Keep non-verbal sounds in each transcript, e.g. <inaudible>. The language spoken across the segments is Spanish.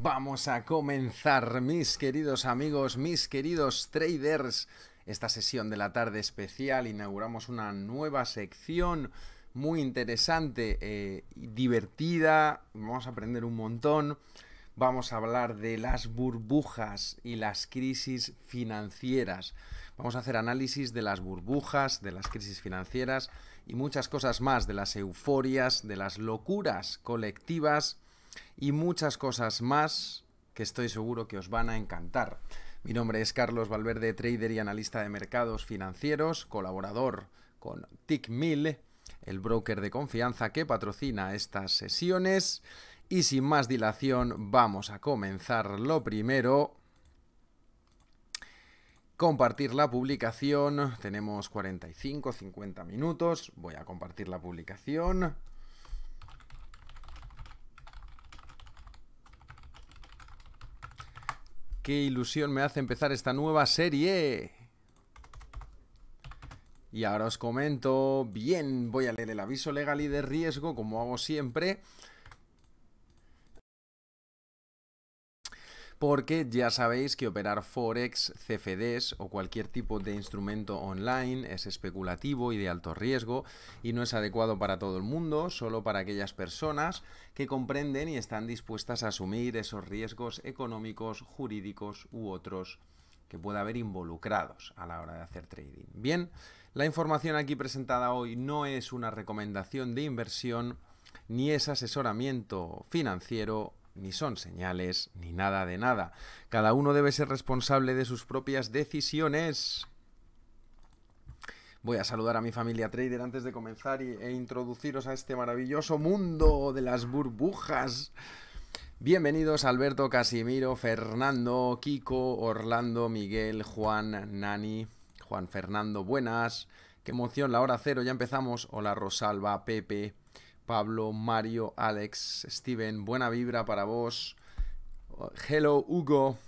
Vamos a comenzar, mis queridos amigos, mis queridos traders, esta sesión de la tarde especial. Inauguramos una nueva sección muy interesante eh, divertida. Vamos a aprender un montón. Vamos a hablar de las burbujas y las crisis financieras. Vamos a hacer análisis de las burbujas, de las crisis financieras y muchas cosas más, de las euforias, de las locuras colectivas y muchas cosas más que estoy seguro que os van a encantar. Mi nombre es Carlos Valverde, trader y analista de mercados financieros, colaborador con TickMill, el broker de confianza que patrocina estas sesiones. Y sin más dilación, vamos a comenzar lo primero. Compartir la publicación. Tenemos 45, 50 minutos. Voy a compartir la publicación. Qué ilusión me hace empezar esta nueva serie. Y ahora os comento, bien, voy a leer el aviso legal y de riesgo, como hago siempre. Porque ya sabéis que operar Forex, CFDs o cualquier tipo de instrumento online es especulativo y de alto riesgo y no es adecuado para todo el mundo, solo para aquellas personas que comprenden y están dispuestas a asumir esos riesgos económicos, jurídicos u otros que pueda haber involucrados a la hora de hacer trading. Bien, la información aquí presentada hoy no es una recomendación de inversión ni es asesoramiento financiero ni son señales, ni nada de nada. Cada uno debe ser responsable de sus propias decisiones. Voy a saludar a mi familia trader antes de comenzar e introduciros a este maravilloso mundo de las burbujas. Bienvenidos Alberto, Casimiro, Fernando, Kiko, Orlando, Miguel, Juan, Nani, Juan Fernando, buenas. Qué emoción, la hora cero, ya empezamos. Hola Rosalba, Pepe, Pablo, Mario, Alex, Steven, buena vibra para vos. Hello, Hugo.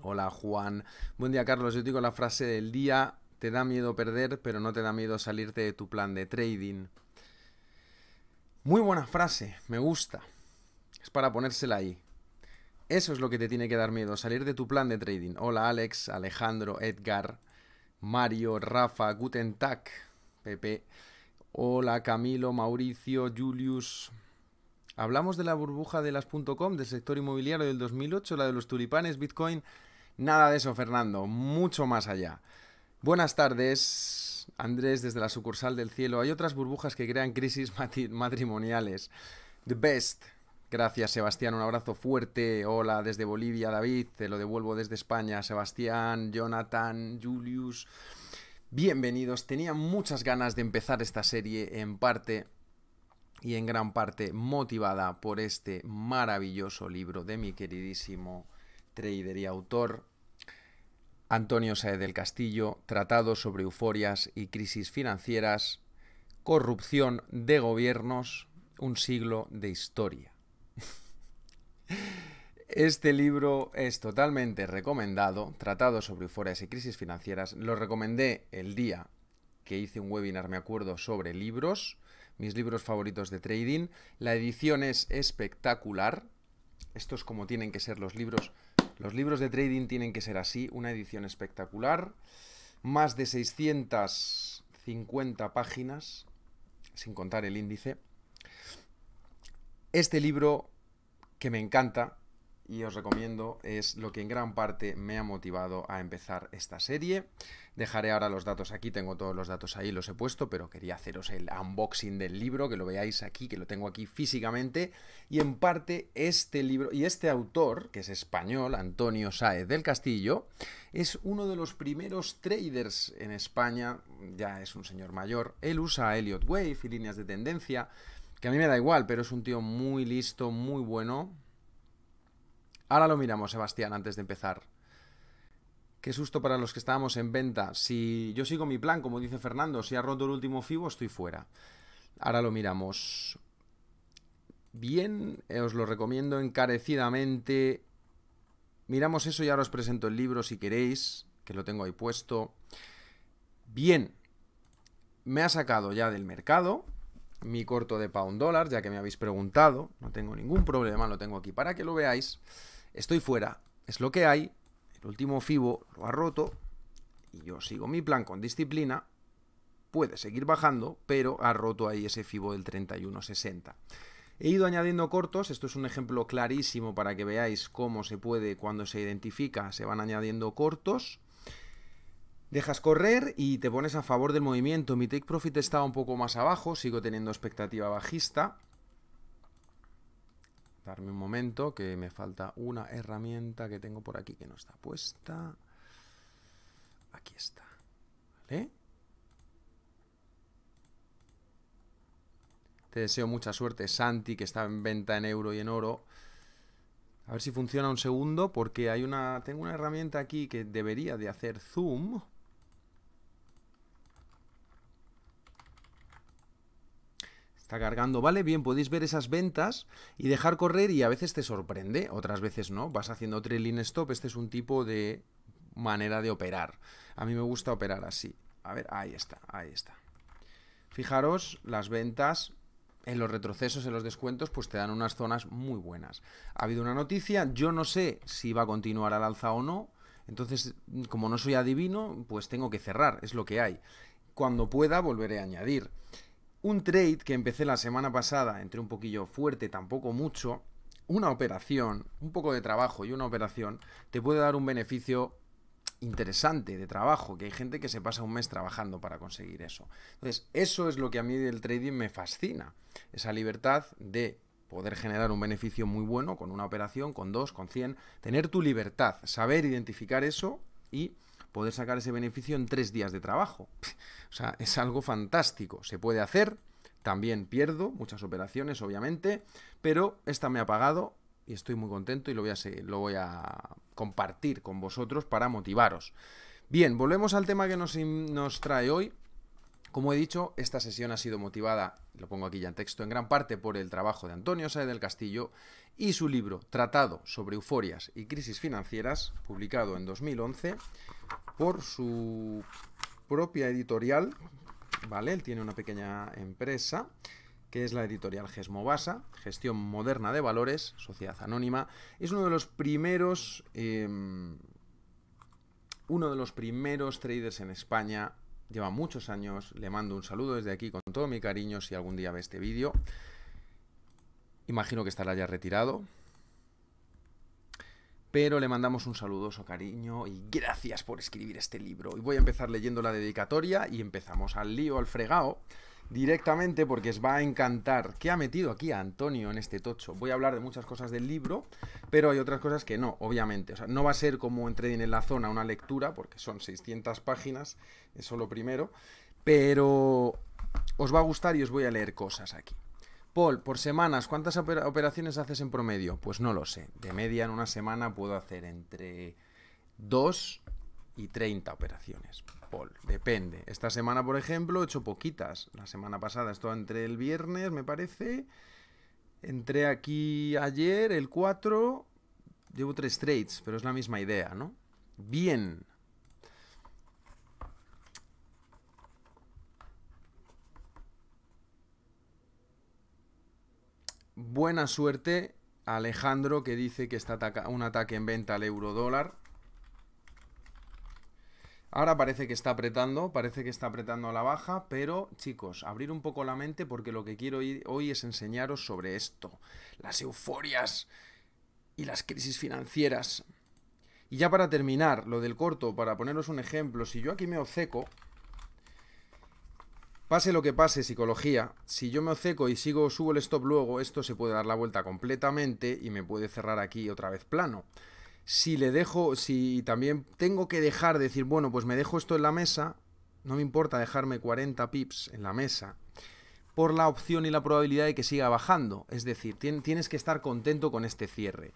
Hola, Juan. Buen día, Carlos. Yo digo la frase del día. Te da miedo perder, pero no te da miedo salirte de tu plan de trading. Muy buena frase, me gusta. Es para ponérsela ahí. Eso es lo que te tiene que dar miedo, salir de tu plan de trading. Hola Alex, Alejandro, Edgar, Mario, Rafa, Guten Tag, Pepe. Hola Camilo, Mauricio, Julius. Hablamos de la burbuja de las .com, del sector inmobiliario del 2008, la de los tulipanes, Bitcoin. Nada de eso, Fernando, mucho más allá. Buenas tardes, Andrés, desde la sucursal del cielo. Hay otras burbujas que crean crisis <laughs> matrimoniales. The best. Gracias, Sebastián. Un abrazo fuerte. Hola, desde Bolivia, David. Te lo devuelvo desde España. Sebastián, Jonathan, Julius. Bienvenidos, tenía muchas ganas de empezar esta serie en parte y en gran parte motivada por este maravilloso libro de mi queridísimo trader y autor Antonio Saez del Castillo, Tratado sobre euforias y crisis financieras, corrupción de gobiernos, un siglo de historia. <laughs> Este libro es totalmente recomendado, tratado sobre euforias y crisis financieras. Lo recomendé el día que hice un webinar, me acuerdo, sobre libros, mis libros favoritos de trading. La edición es espectacular. Esto es como tienen que ser los libros. Los libros de trading tienen que ser así, una edición espectacular. Más de 650 páginas, sin contar el índice. Este libro que me encanta, y os recomiendo es lo que en gran parte me ha motivado a empezar esta serie. Dejaré ahora los datos aquí, tengo todos los datos ahí, los he puesto, pero quería haceros el unboxing del libro, que lo veáis aquí, que lo tengo aquí físicamente. Y en parte este libro, y este autor, que es español, Antonio Sáez del Castillo, es uno de los primeros traders en España, ya es un señor mayor, él usa Elliot Wave y líneas de tendencia, que a mí me da igual, pero es un tío muy listo, muy bueno, Ahora lo miramos, Sebastián, antes de empezar. Qué susto para los que estábamos en venta. Si yo sigo mi plan, como dice Fernando, si ha roto el último FIBO, estoy fuera. Ahora lo miramos. Bien, eh, os lo recomiendo encarecidamente. Miramos eso y ahora os presento el libro si queréis, que lo tengo ahí puesto. Bien, me ha sacado ya del mercado. mi corto de pound dólar, ya que me habéis preguntado. No tengo ningún problema, lo tengo aquí para que lo veáis. Estoy fuera, es lo que hay. El último FIBO lo ha roto y yo sigo mi plan con disciplina. Puede seguir bajando, pero ha roto ahí ese FIBO del 31.60. He ido añadiendo cortos, esto es un ejemplo clarísimo para que veáis cómo se puede, cuando se identifica, se van añadiendo cortos. Dejas correr y te pones a favor del movimiento. Mi take profit estaba un poco más abajo, sigo teniendo expectativa bajista. Darme un momento que me falta una herramienta que tengo por aquí que no está puesta. Aquí está. Te deseo mucha suerte, Santi, que está en venta en euro y en oro. A ver si funciona un segundo, porque hay una. Tengo una herramienta aquí que debería de hacer zoom. Está cargando, ¿vale? Bien, podéis ver esas ventas y dejar correr y a veces te sorprende, otras veces no. Vas haciendo trailing stop, este es un tipo de manera de operar. A mí me gusta operar así. A ver, ahí está, ahí está. Fijaros, las ventas en los retrocesos, en los descuentos, pues te dan unas zonas muy buenas. Ha habido una noticia, yo no sé si va a continuar al alza o no, entonces, como no soy adivino, pues tengo que cerrar, es lo que hay. Cuando pueda, volveré a añadir. Un trade que empecé la semana pasada, entré un poquillo fuerte, tampoco mucho, una operación, un poco de trabajo y una operación, te puede dar un beneficio interesante de trabajo, que hay gente que se pasa un mes trabajando para conseguir eso. Entonces, eso es lo que a mí del trading me fascina, esa libertad de poder generar un beneficio muy bueno con una operación, con dos, con cien, tener tu libertad, saber identificar eso y poder sacar ese beneficio en tres días de trabajo. O sea, es algo fantástico, se puede hacer, también pierdo muchas operaciones, obviamente, pero esta me ha pagado y estoy muy contento y lo voy a, lo voy a compartir con vosotros para motivaros. Bien, volvemos al tema que nos, nos trae hoy. Como he dicho, esta sesión ha sido motivada, lo pongo aquí ya en texto, en gran parte por el trabajo de Antonio Saez del Castillo y su libro Tratado sobre Euforias y Crisis Financieras, publicado en 2011 por su propia editorial, ¿vale? Él tiene una pequeña empresa que es la editorial Gesmovasa, Gestión Moderna de Valores, Sociedad Anónima. Es uno de los primeros. Em, uno de los primeros traders en España. Lleva muchos años. Le mando un saludo desde aquí con todo mi cariño si algún día ve este vídeo. Imagino que estará ya retirado. Pero le mandamos un saludoso cariño y gracias por escribir este libro. Y voy a empezar leyendo la dedicatoria y empezamos al lío, al fregado directamente porque os va a encantar. ¿Qué ha metido aquí a Antonio en este tocho? Voy a hablar de muchas cosas del libro, pero hay otras cosas que no, obviamente. O sea, no va a ser como en Trading en la Zona una lectura, porque son 600 páginas, eso lo primero, pero os va a gustar y os voy a leer cosas aquí. Paul, por semanas, ¿cuántas operaciones haces en promedio? Pues no lo sé. De media en una semana puedo hacer entre 2 y 30 operaciones. Paul, depende. Esta semana, por ejemplo, he hecho poquitas. La semana pasada esto entre el viernes, me parece. Entré aquí ayer, el 4. Llevo tres trades, pero es la misma idea, ¿no? Bien. Buena suerte Alejandro que dice que está un ataque en venta al euro dólar. Ahora parece que está apretando, parece que está apretando a la baja, pero chicos, abrir un poco la mente porque lo que quiero hoy es enseñaros sobre esto, las euforias y las crisis financieras. Y ya para terminar, lo del corto, para poneros un ejemplo, si yo aquí me obceco, pase lo que pase, psicología, si yo me obceco y sigo, subo el stop luego, esto se puede dar la vuelta completamente y me puede cerrar aquí otra vez plano si le dejo, si también tengo que dejar, decir, bueno, pues me dejo esto en la mesa, no me importa dejarme 40 pips en la mesa, por la opción y la probabilidad de que siga bajando. Es decir, tienes que estar contento con este cierre.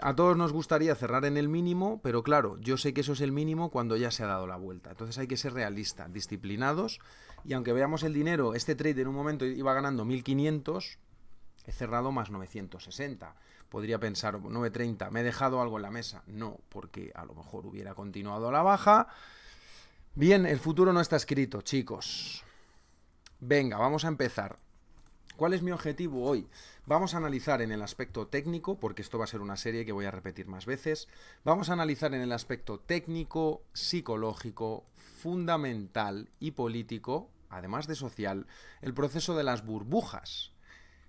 A todos nos gustaría cerrar en el mínimo, pero claro, yo sé que eso es el mínimo cuando ya se ha dado la vuelta. Entonces hay que ser realistas, disciplinados, y aunque veamos el dinero, este trade en un momento iba ganando 1500, he cerrado más 960 podría pensar 9.30, me he dejado algo en la mesa. No, porque a lo mejor hubiera continuado la baja. Bien, el futuro no está escrito, chicos. Venga, vamos a empezar. ¿Cuál es mi objetivo hoy? Vamos a analizar en el aspecto técnico, porque esto va a ser una serie que voy a repetir más veces. Vamos a analizar en el aspecto técnico, psicológico, fundamental y político, además de social, el proceso de las burbujas.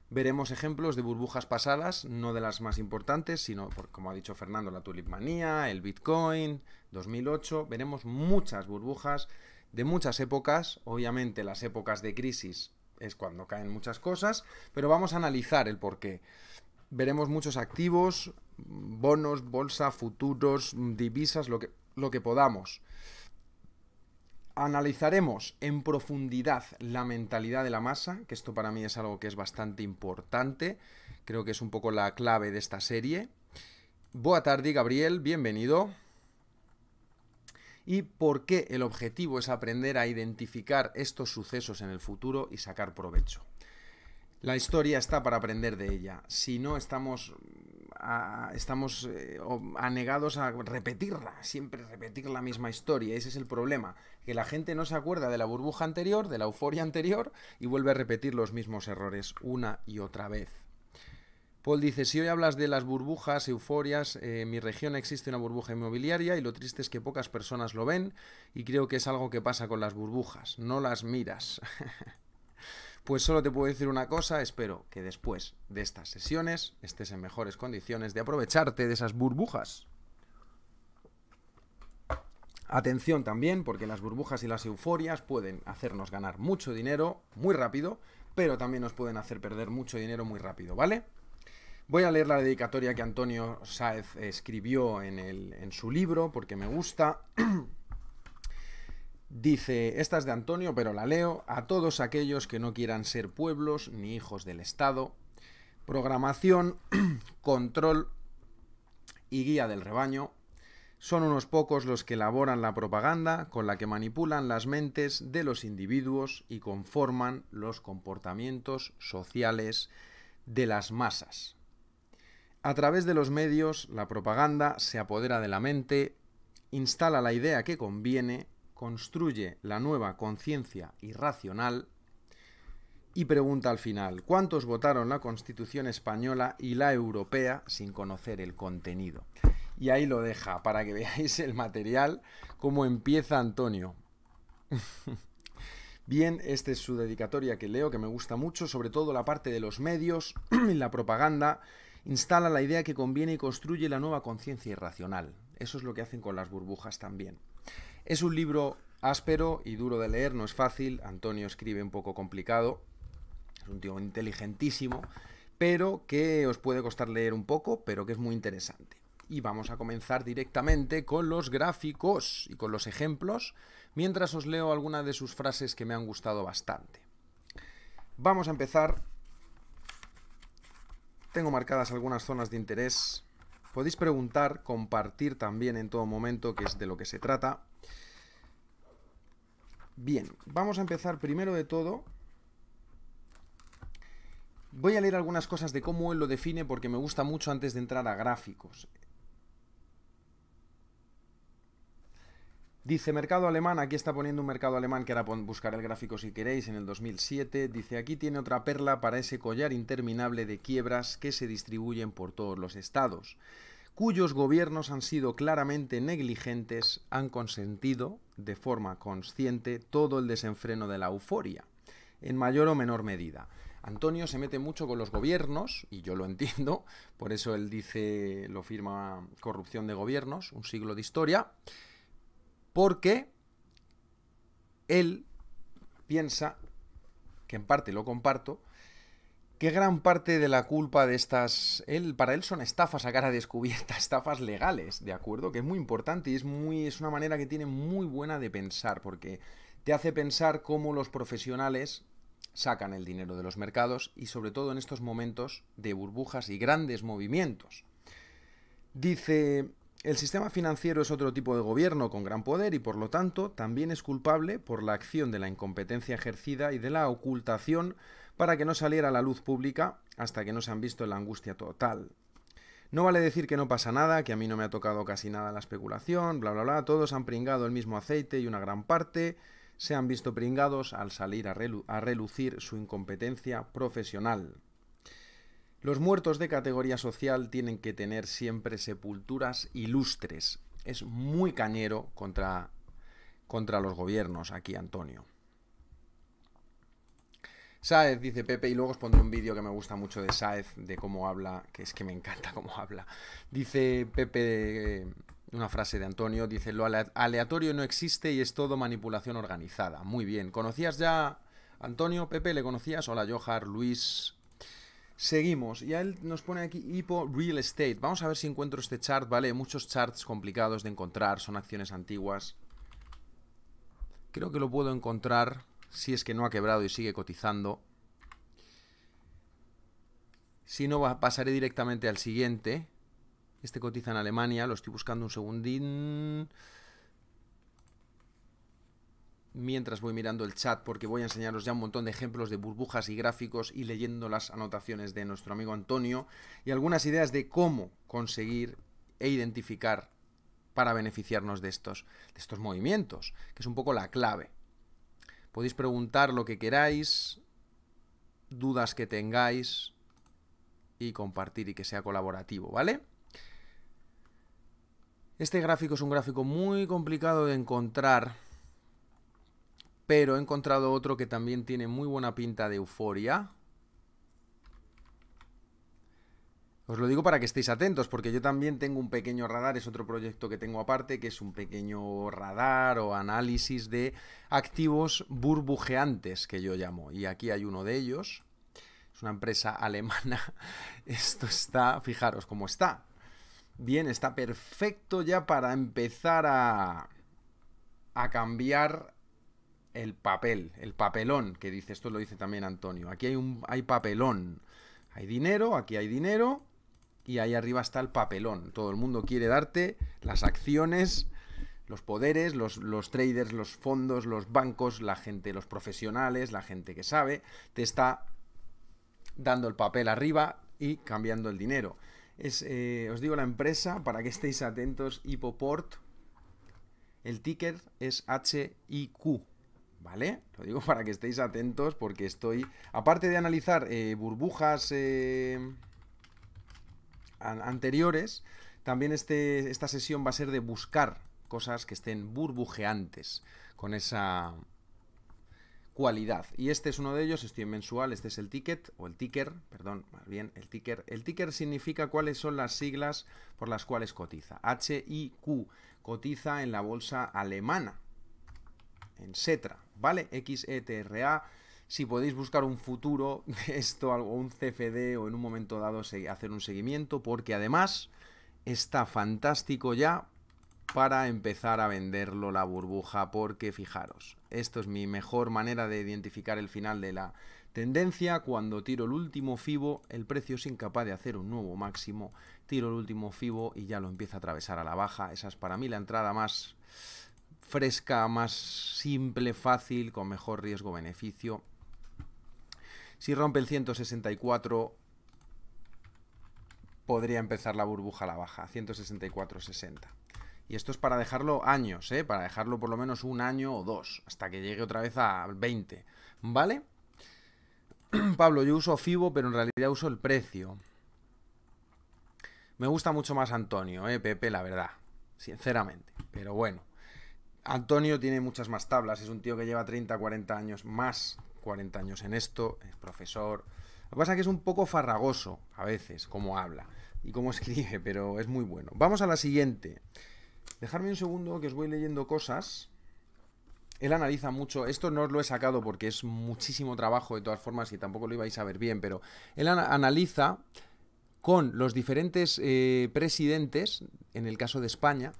Veremos ejemplos de burbujas pasadas, no de las más importantes, sino, por, como ha dicho Fernando, la tulipmanía, el Bitcoin, 2008. Veremos muchas burbujas de muchas épocas, obviamente las épocas de crisis es cuando caen muchas cosas, pero vamos a analizar el por qué. Veremos muchos activos, bonos, bolsa, futuros, divisas, lo que, lo que podamos. Analizaremos en profundidad la mentalidad de la masa, que esto para mí es algo que es bastante importante, creo que es un poco la clave de esta serie. Boa tarde, Gabriel, bienvenido y por qué el objetivo es aprender a identificar estos sucesos en el futuro y sacar provecho. La historia está para aprender de ella. Si no, estamos, estamos eh, anegados a repetirla, siempre repetir la misma historia. Ese es el problema, que la gente no se acuerda de la burbuja anterior, de la euforia anterior, y vuelve a repetir los mismos errores una y otra vez. Paul dice, si hoy hablas de las burbujas, euforias, eh, en mi región existe una burbuja inmobiliaria y lo triste es que pocas personas lo ven y creo que es algo que pasa con las burbujas, no las miras. <laughs> pues solo te puedo decir una cosa, espero que después de estas sesiones estés en mejores condiciones de aprovecharte de esas burbujas. Atención también, porque las burbujas y las euforias pueden hacernos ganar mucho dinero muy rápido, pero también nos pueden hacer perder mucho dinero muy rápido, ¿vale? Voy a leer la dedicatoria que Antonio Sáez escribió en, su libro porque me gusta. <clears throat> Dice, esta es de Antonio, pero la leo, a todos aquellos que no quieran ser pueblos ni hijos del Estado, programación, <clears throat> control y guía del rebaño, son unos pocos los que elaboran la propaganda con la que manipulan las mentes de los individuos y conforman los comportamientos sociales de las masas. A través de los medios, la propaganda se apodera de la mente, instala la idea que conviene, construye la nueva conciencia irracional y pregunta al final, ¿cuántos votaron la Constitución española y la europea sin conocer el contenido? Y ahí lo deja, para que veáis el material, cómo empieza Antonio. <laughs> Bien, esta es su dedicatoria que leo, que me gusta mucho, sobre todo la parte de los medios y <clears throat> la propaganda instala la idea que conviene y construye la nueva conciencia irracional. Eso es lo que hacen con las burbujas también. Es un libro áspero y duro de leer, no es fácil, Antonio escribe un poco complicado, es un tío inteligentísimo, pero que os puede costar leer un poco, pero que es muy interesante. Y vamos a comenzar directamente con los gráficos y con los ejemplos, mientras os leo algunas de sus frases que me han gustado bastante. Vamos a empezar tengo marcadas algunas zonas de interés. Podéis preguntar, compartir también en todo momento, que es de lo que se trata. Bien, vamos a empezar primero de todo. Voy a leer algunas cosas de cómo él lo define porque me gusta mucho antes de entrar a gráficos. Dice mercado alemán, aquí está poniendo un mercado alemán que ahora buscar el gráfico si queréis, en el 2007. Dice aquí tiene otra perla para ese collar interminable de quiebras que se distribuyen por todos los estados, cuyos gobiernos han sido claramente negligentes, han consentido, de forma consciente, todo el desenfreno de la euforia, en mayor o menor medida. Antonio se mete mucho con los gobiernos, y yo lo entiendo, por eso él dice, lo firma corrupción de gobiernos, un siglo de historia porque él piensa, que en parte lo comparto, que gran parte de la culpa de estas, él, para él son estafas a cara descubierta, <laughs> estafas legales, ¿de acuerdo? Que es muy importante y es, muy, es una manera que tiene muy buena de pensar, porque te hace pensar cómo los profesionales sacan el dinero de los mercados y sobre todo en estos momentos de burbujas y grandes movimientos. Dice, el sistema financiero es otro tipo de gobierno con gran poder y por lo tanto también es culpable por la acción de la incompetencia ejercida y de la ocultación para que no saliera a la luz pública hasta que no se han visto en la angustia total. No vale decir que no pasa nada, que a mí no me ha tocado casi nada la especulación, bla bla bla, todos han pringado el mismo aceite y una gran parte se han visto pringados al salir a, relucir su incompetencia profesional. Los muertos de categoría social tienen que tener siempre sepulturas ilustres. Es muy cañero contra, contra los gobiernos aquí, Antonio. Saez, dice Pepe, y luego os pondré un vídeo que me gusta mucho de Saez, de cómo habla, que es que me encanta cómo habla. Dice Pepe, eh, una frase de Antonio, dice, lo aleatorio no existe y es todo manipulación organizada. Muy bien, ¿conocías ya Antonio, Pepe, le conocías? Hola, Johar, Luis. Seguimos, y él nos pone aquí Hipo Real Estate. Vamos a ver si encuentro este chart, ¿vale? Muchos charts complicados de encontrar, son acciones antiguas. Creo que lo puedo encontrar si es que no ha quebrado y sigue cotizando. Si no, pasaré directamente al siguiente. Este cotiza en Alemania, lo estoy buscando un segundín. Mientras voy mirando el chat, porque voy a enseñaros ya un montón de ejemplos de burbujas y gráficos y leyendo las anotaciones de nuestro amigo Antonio y algunas ideas de cómo conseguir e identificar para beneficiarnos de estos, de estos movimientos, que es un poco la clave. Podéis preguntar lo que queráis, dudas que tengáis y compartir y que sea colaborativo, ¿vale? Este gráfico es un gráfico muy complicado de encontrar, pero he encontrado otro que también tiene muy buena pinta de euforia. Os lo digo para que estéis atentos, porque yo también tengo un pequeño radar, es otro proyecto que tengo aparte, que es un pequeño radar o análisis de activos burbujeantes, que yo llamo. Y aquí hay uno de ellos. Es una empresa <laughs> alemana. Esto está, fijaros cómo está. Bien, está perfecto ya para empezar a, a cambiar el papel, el papelón, que dice, esto lo dice también Antonio. Aquí hay, un, hay papelón. Hay dinero, aquí hay dinero, y ahí arriba está el papelón. Todo el mundo quiere darte las acciones, los poderes, los, traders, los fondos, los bancos, la gente, los profesionales, la gente que sabe, te está dando el papel arriba y cambiando el dinero. Eh, os digo la empresa, para que estéis atentos, Hipoport. El ticker es HIQ, ¿vale? Lo digo <laughs> para que estéis atentos porque estoy, aparte de analizar eh, burbujas... Eh, anteriores, también este, esta sesión va a ser de buscar cosas que estén burbujeantes con esa cualidad. Y este es uno de ellos, estoy en mensual, este es el ticket, o el ticker, perdón, más bien el ticker. El ticker significa cuáles son las siglas por las cuales cotiza. HIQ, cotiza en la bolsa alemana, en SETRA, ¿vale? XETRA si podéis buscar un futuro de <laughs> esto, o un CFD o en un momento dado hacer un seguimiento, porque además está fantástico ya para empezar a venderlo la burbuja, porque fijaros, esto es mi mejor manera de identificar el final de la tendencia, cuando tiro el último FIBO, el precio es incapaz de hacer un nuevo máximo, tiro el último FIBO y ya lo empieza a atravesar a la baja, esa es para mí la entrada más fresca, más simple, fácil, con mejor riesgo-beneficio si rompe el 164, podría empezar la burbuja a la baja, 164.60. Y esto es para dejarlo años, ¿eh? Para dejarlo por lo menos un año o dos, hasta que llegue otra vez a 20, ¿vale? <clears throat> Pablo, yo uso FIBO, pero en realidad uso el precio. Me gusta mucho más Antonio, ¿eh? Pepe, la verdad, sinceramente. Pero bueno, Antonio tiene muchas más tablas, es un tío que lleva 30, 40 años más 40 años en esto, es profesor. Lo que pasa es que es un poco farragoso a veces, como habla y cómo <laughs> escribe, pero es muy bueno. Vamos a la siguiente. Dejarme un segundo que os voy leyendo cosas. Él analiza mucho, esto no os lo he sacado porque es muchísimo trabajo de todas formas y tampoco lo ibais a ver bien, pero él analiza con los diferentes eh, presidentes, en el caso de España,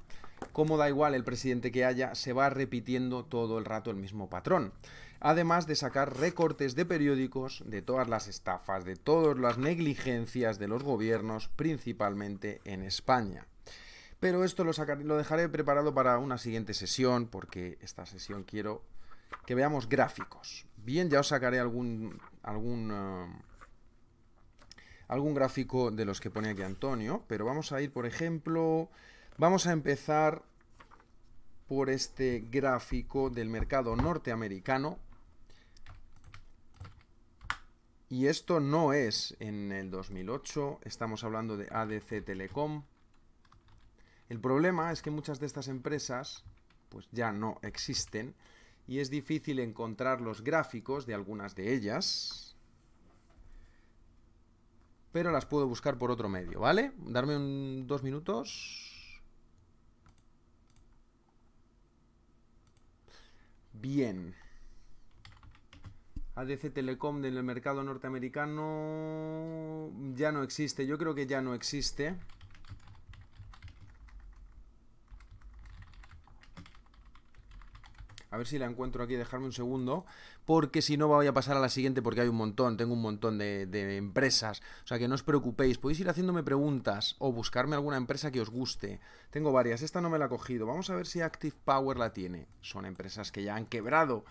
como da igual el presidente que haya, se va repitiendo todo el rato el mismo patrón además de sacar recortes de periódicos de todas las estafas, de todas las negligencias de los gobiernos, principalmente en España. Pero esto lo, lo dejaré preparado para una siguiente sesión, porque esta sesión quiero que veamos gráficos. Bien, ya os sacaré algún, algún, uh, algún gráfico de los que pone aquí Antonio, pero vamos a ir, por ejemplo, vamos a empezar por este gráfico del mercado norteamericano. Y esto no es en el 2008, estamos hablando de ADC Telecom. El problema es que muchas de estas empresas pues ya no existen y es difícil encontrar los gráficos de algunas de ellas. Pero las puedo buscar por otro medio, ¿vale? Darme un, dos minutos. Bien. ADC Telecom del mercado norteamericano ya no existe. Yo creo que ya no existe. A ver si la encuentro aquí, dejarme un segundo, porque si no voy a pasar a la siguiente porque hay un montón, tengo un montón de, empresas. O sea que no os preocupéis, podéis ir haciéndome preguntas o buscarme alguna empresa que os guste. Tengo varias, esta no me la he cogido. Vamos a ver si Active Power la tiene. Son empresas que ya han quebrado.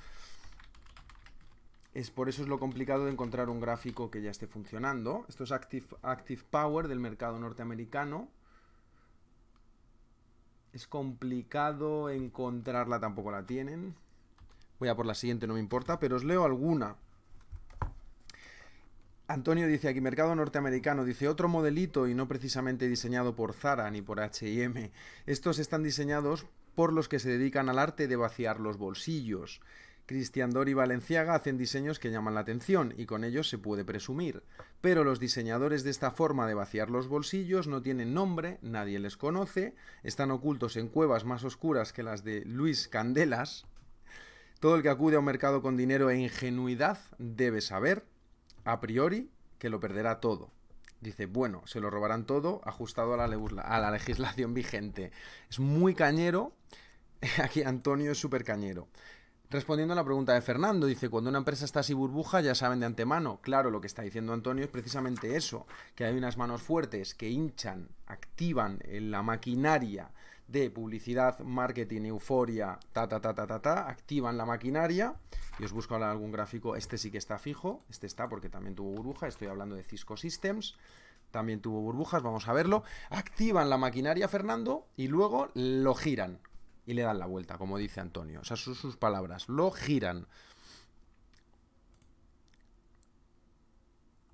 Es por eso es lo complicado de encontrar un gráfico que ya esté funcionando. Esto es Active, Active Power del mercado norteamericano. Es complicado encontrarla, tampoco la tienen. Voy a por la siguiente, no me importa, pero os leo alguna. Antonio dice aquí, mercado norteamericano, dice otro modelito y no precisamente diseñado por Zara ni por HM. Estos están diseñados por los que se dedican al arte de vaciar los bolsillos. Cristian Dor y Valenciaga hacen diseños que llaman la atención y con ellos se puede presumir. Pero los diseñadores de esta forma de vaciar los bolsillos no tienen nombre, nadie les conoce, están ocultos en cuevas más oscuras que las de Luis Candelas. Todo el que acude a un mercado con dinero e ingenuidad debe saber, a priori, que lo perderá todo. Dice, bueno, se lo robarán todo ajustado a la, <laughs> legislación vigente. Es muy cañero. <laughs> Aquí Antonio es súper cañero. Respondiendo a la pregunta de Fernando, dice, cuando una empresa está así burbuja ya saben de antemano. Claro, lo que está diciendo Antonio es precisamente eso, que hay unas manos fuertes que hinchan, activan en la maquinaria de publicidad, marketing, euforia, ta, ta, ta, ta, ta, ta, activan la maquinaria. Y os busco algún gráfico, este sí que está fijo, este está porque también tuvo burbuja, estoy hablando de Cisco Systems, también tuvo burbujas, vamos a verlo. Activan la maquinaria, Fernando, y luego lo giran y le dan la vuelta, como dice Antonio. O sea, son sus palabras. Lo giran.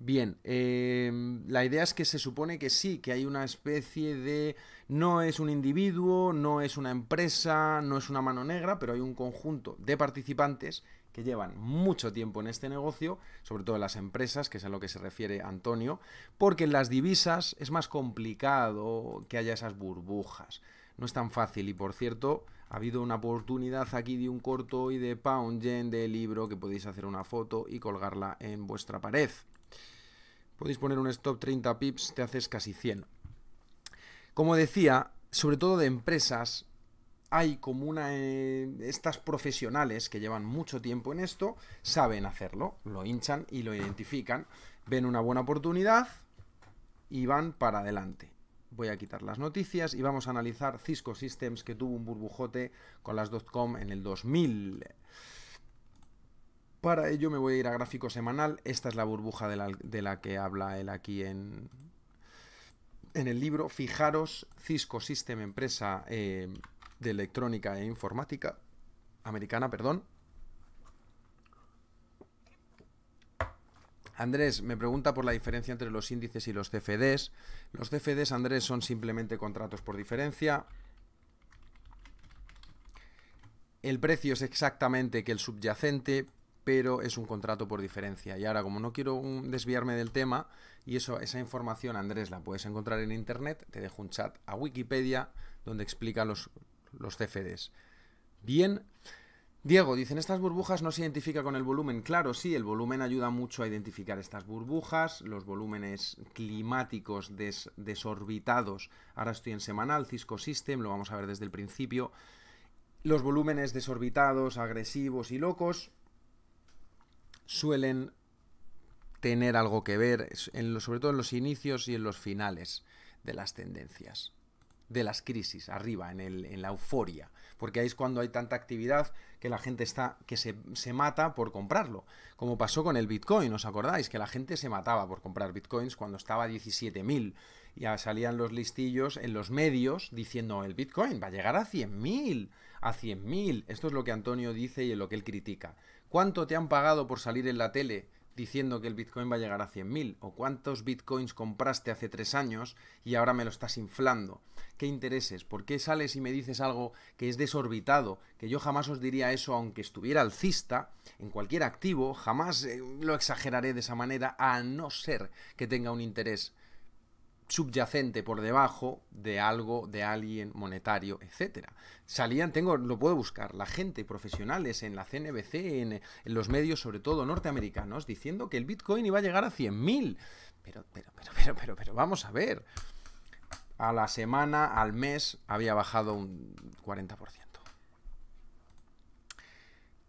Bien, eh, la idea es que se supone que sí, que hay una especie de... No es un individuo, no es una empresa, no es una mano negra, pero hay un conjunto de participantes que llevan mucho tiempo en este negocio, sobre todo en las empresas, que es a lo que se refiere Antonio, porque en las divisas es más complicado que haya esas burbujas no es tan fácil. Y por cierto, ha habido una oportunidad aquí de un corto y de Pound Yen de libro que podéis hacer una foto y colgarla en vuestra pared. Podéis poner un stop 30 pips, te haces casi 100. Como decía, sobre todo de empresas, hay como una... Eh, estas profesionales que llevan mucho tiempo en esto, saben hacerlo, lo hinchan y lo identifican, ven una buena oportunidad y van para adelante voy a quitar las noticias y vamos a analizar Cisco Systems que tuvo un burbujote con las .com en el 2000. Para ello me voy a ir a gráfico semanal. Esta es la burbuja de la, que habla él aquí en, en el libro. Fijaros, Cisco System, empresa eh, de electrónica e informática americana, perdón, Andrés me pregunta por la diferencia entre los índices y los CFDs. Los CFDs, Andrés, son simplemente contratos por diferencia. El precio es exactamente que el subyacente, pero es un contrato por diferencia. Y ahora, como no quiero desviarme del tema, y eso, esa información, Andrés, la puedes encontrar en internet, te dejo un chat a Wikipedia donde explica los, los CFDs. Bien. Diego, dicen, estas burbujas no se identifica con el volumen. Claro, sí, el volumen ayuda mucho a identificar estas burbujas, los volúmenes climáticos desorbitados. Ahora estoy en semanal, Cisco System, lo vamos a ver desde el principio. Los volúmenes desorbitados, agresivos y locos suelen tener algo que ver, en sobre todo en los inicios y en los finales de las tendencias, de las crisis, arriba, en, el, en la euforia porque ahí es cuando hay tanta actividad que la gente está, que se, mata por comprarlo. Como pasó con el Bitcoin, ¿os acordáis? Que la gente se mataba por comprar Bitcoins cuando estaba a 17.000 ya salían los listillos en los medios diciendo el Bitcoin va a llegar a 100.000, a 100.000. Esto es lo que Antonio dice y lo que él critica. ¿Cuánto te han pagado por salir en la tele diciendo que el Bitcoin va a llegar a 100.000? ¿O cuántos Bitcoins compraste hace tres años y ahora me lo estás inflando? ¿Qué intereses? ¿Por qué sales y me dices algo que es desorbitado? Que yo jamás os diría eso aunque estuviera alcista en cualquier activo, jamás eh, lo exageraré de esa manera a no ser que tenga un interés subyacente por debajo de algo, de alguien monetario, etcétera. Salían, tengo, lo puedo buscar, la gente, profesionales en la CNBC, en, los medios, sobre todo norteamericanos, diciendo que el Bitcoin iba a llegar a 100.000. Pero, pero, pero, pero, pero, pero, vamos a ver. A la semana, al mes, había bajado un 40%.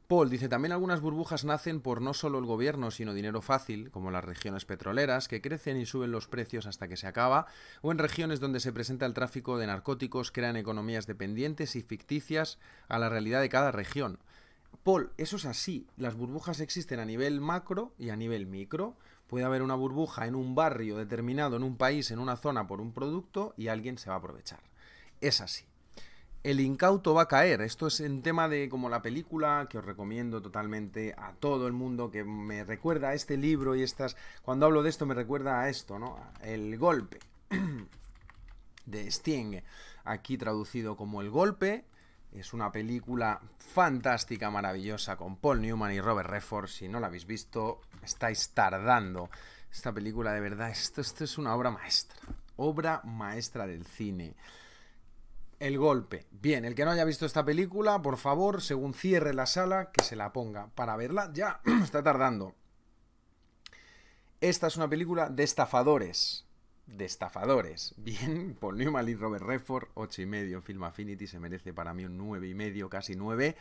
Paul dice, también algunas burbujas nacen por no solo el gobierno, sino dinero fácil, como las regiones petroleras, que crecen y suben los precios hasta que se acaba, o en regiones donde se presenta el tráfico de narcóticos, crean economías dependientes y ficticias a la realidad de cada región. Paul, eso es así. Las burbujas existen a nivel macro y a nivel micro. Puede haber una burbuja en un barrio determinado, en un país, en una zona por un producto y alguien se va a aprovechar. Es así el incauto va a caer. Esto es en tema de como la película que os recomiendo totalmente a todo el mundo, que me recuerda a este libro y estas... Cuando hablo de esto me recuerda a esto, ¿no? El golpe <clears throat> de Sting, aquí traducido como El golpe. Es una película fantástica, maravillosa, con Paul Newman y Robert Redford. Si no la habéis visto, estáis tardando. Esta película, de verdad, esto, esto es una obra maestra. Obra maestra del cine. El golpe. Bien, el que no haya visto esta película, por favor, según cierre la sala, que se la ponga. Para verla ya <clears throat> está tardando. Esta es una película de estafadores. De estafadores. <laughs> Bien, Paul Newman y Robert Redford, 8 y medio Film Affinity, se merece para mí un 9 y medio, casi 9.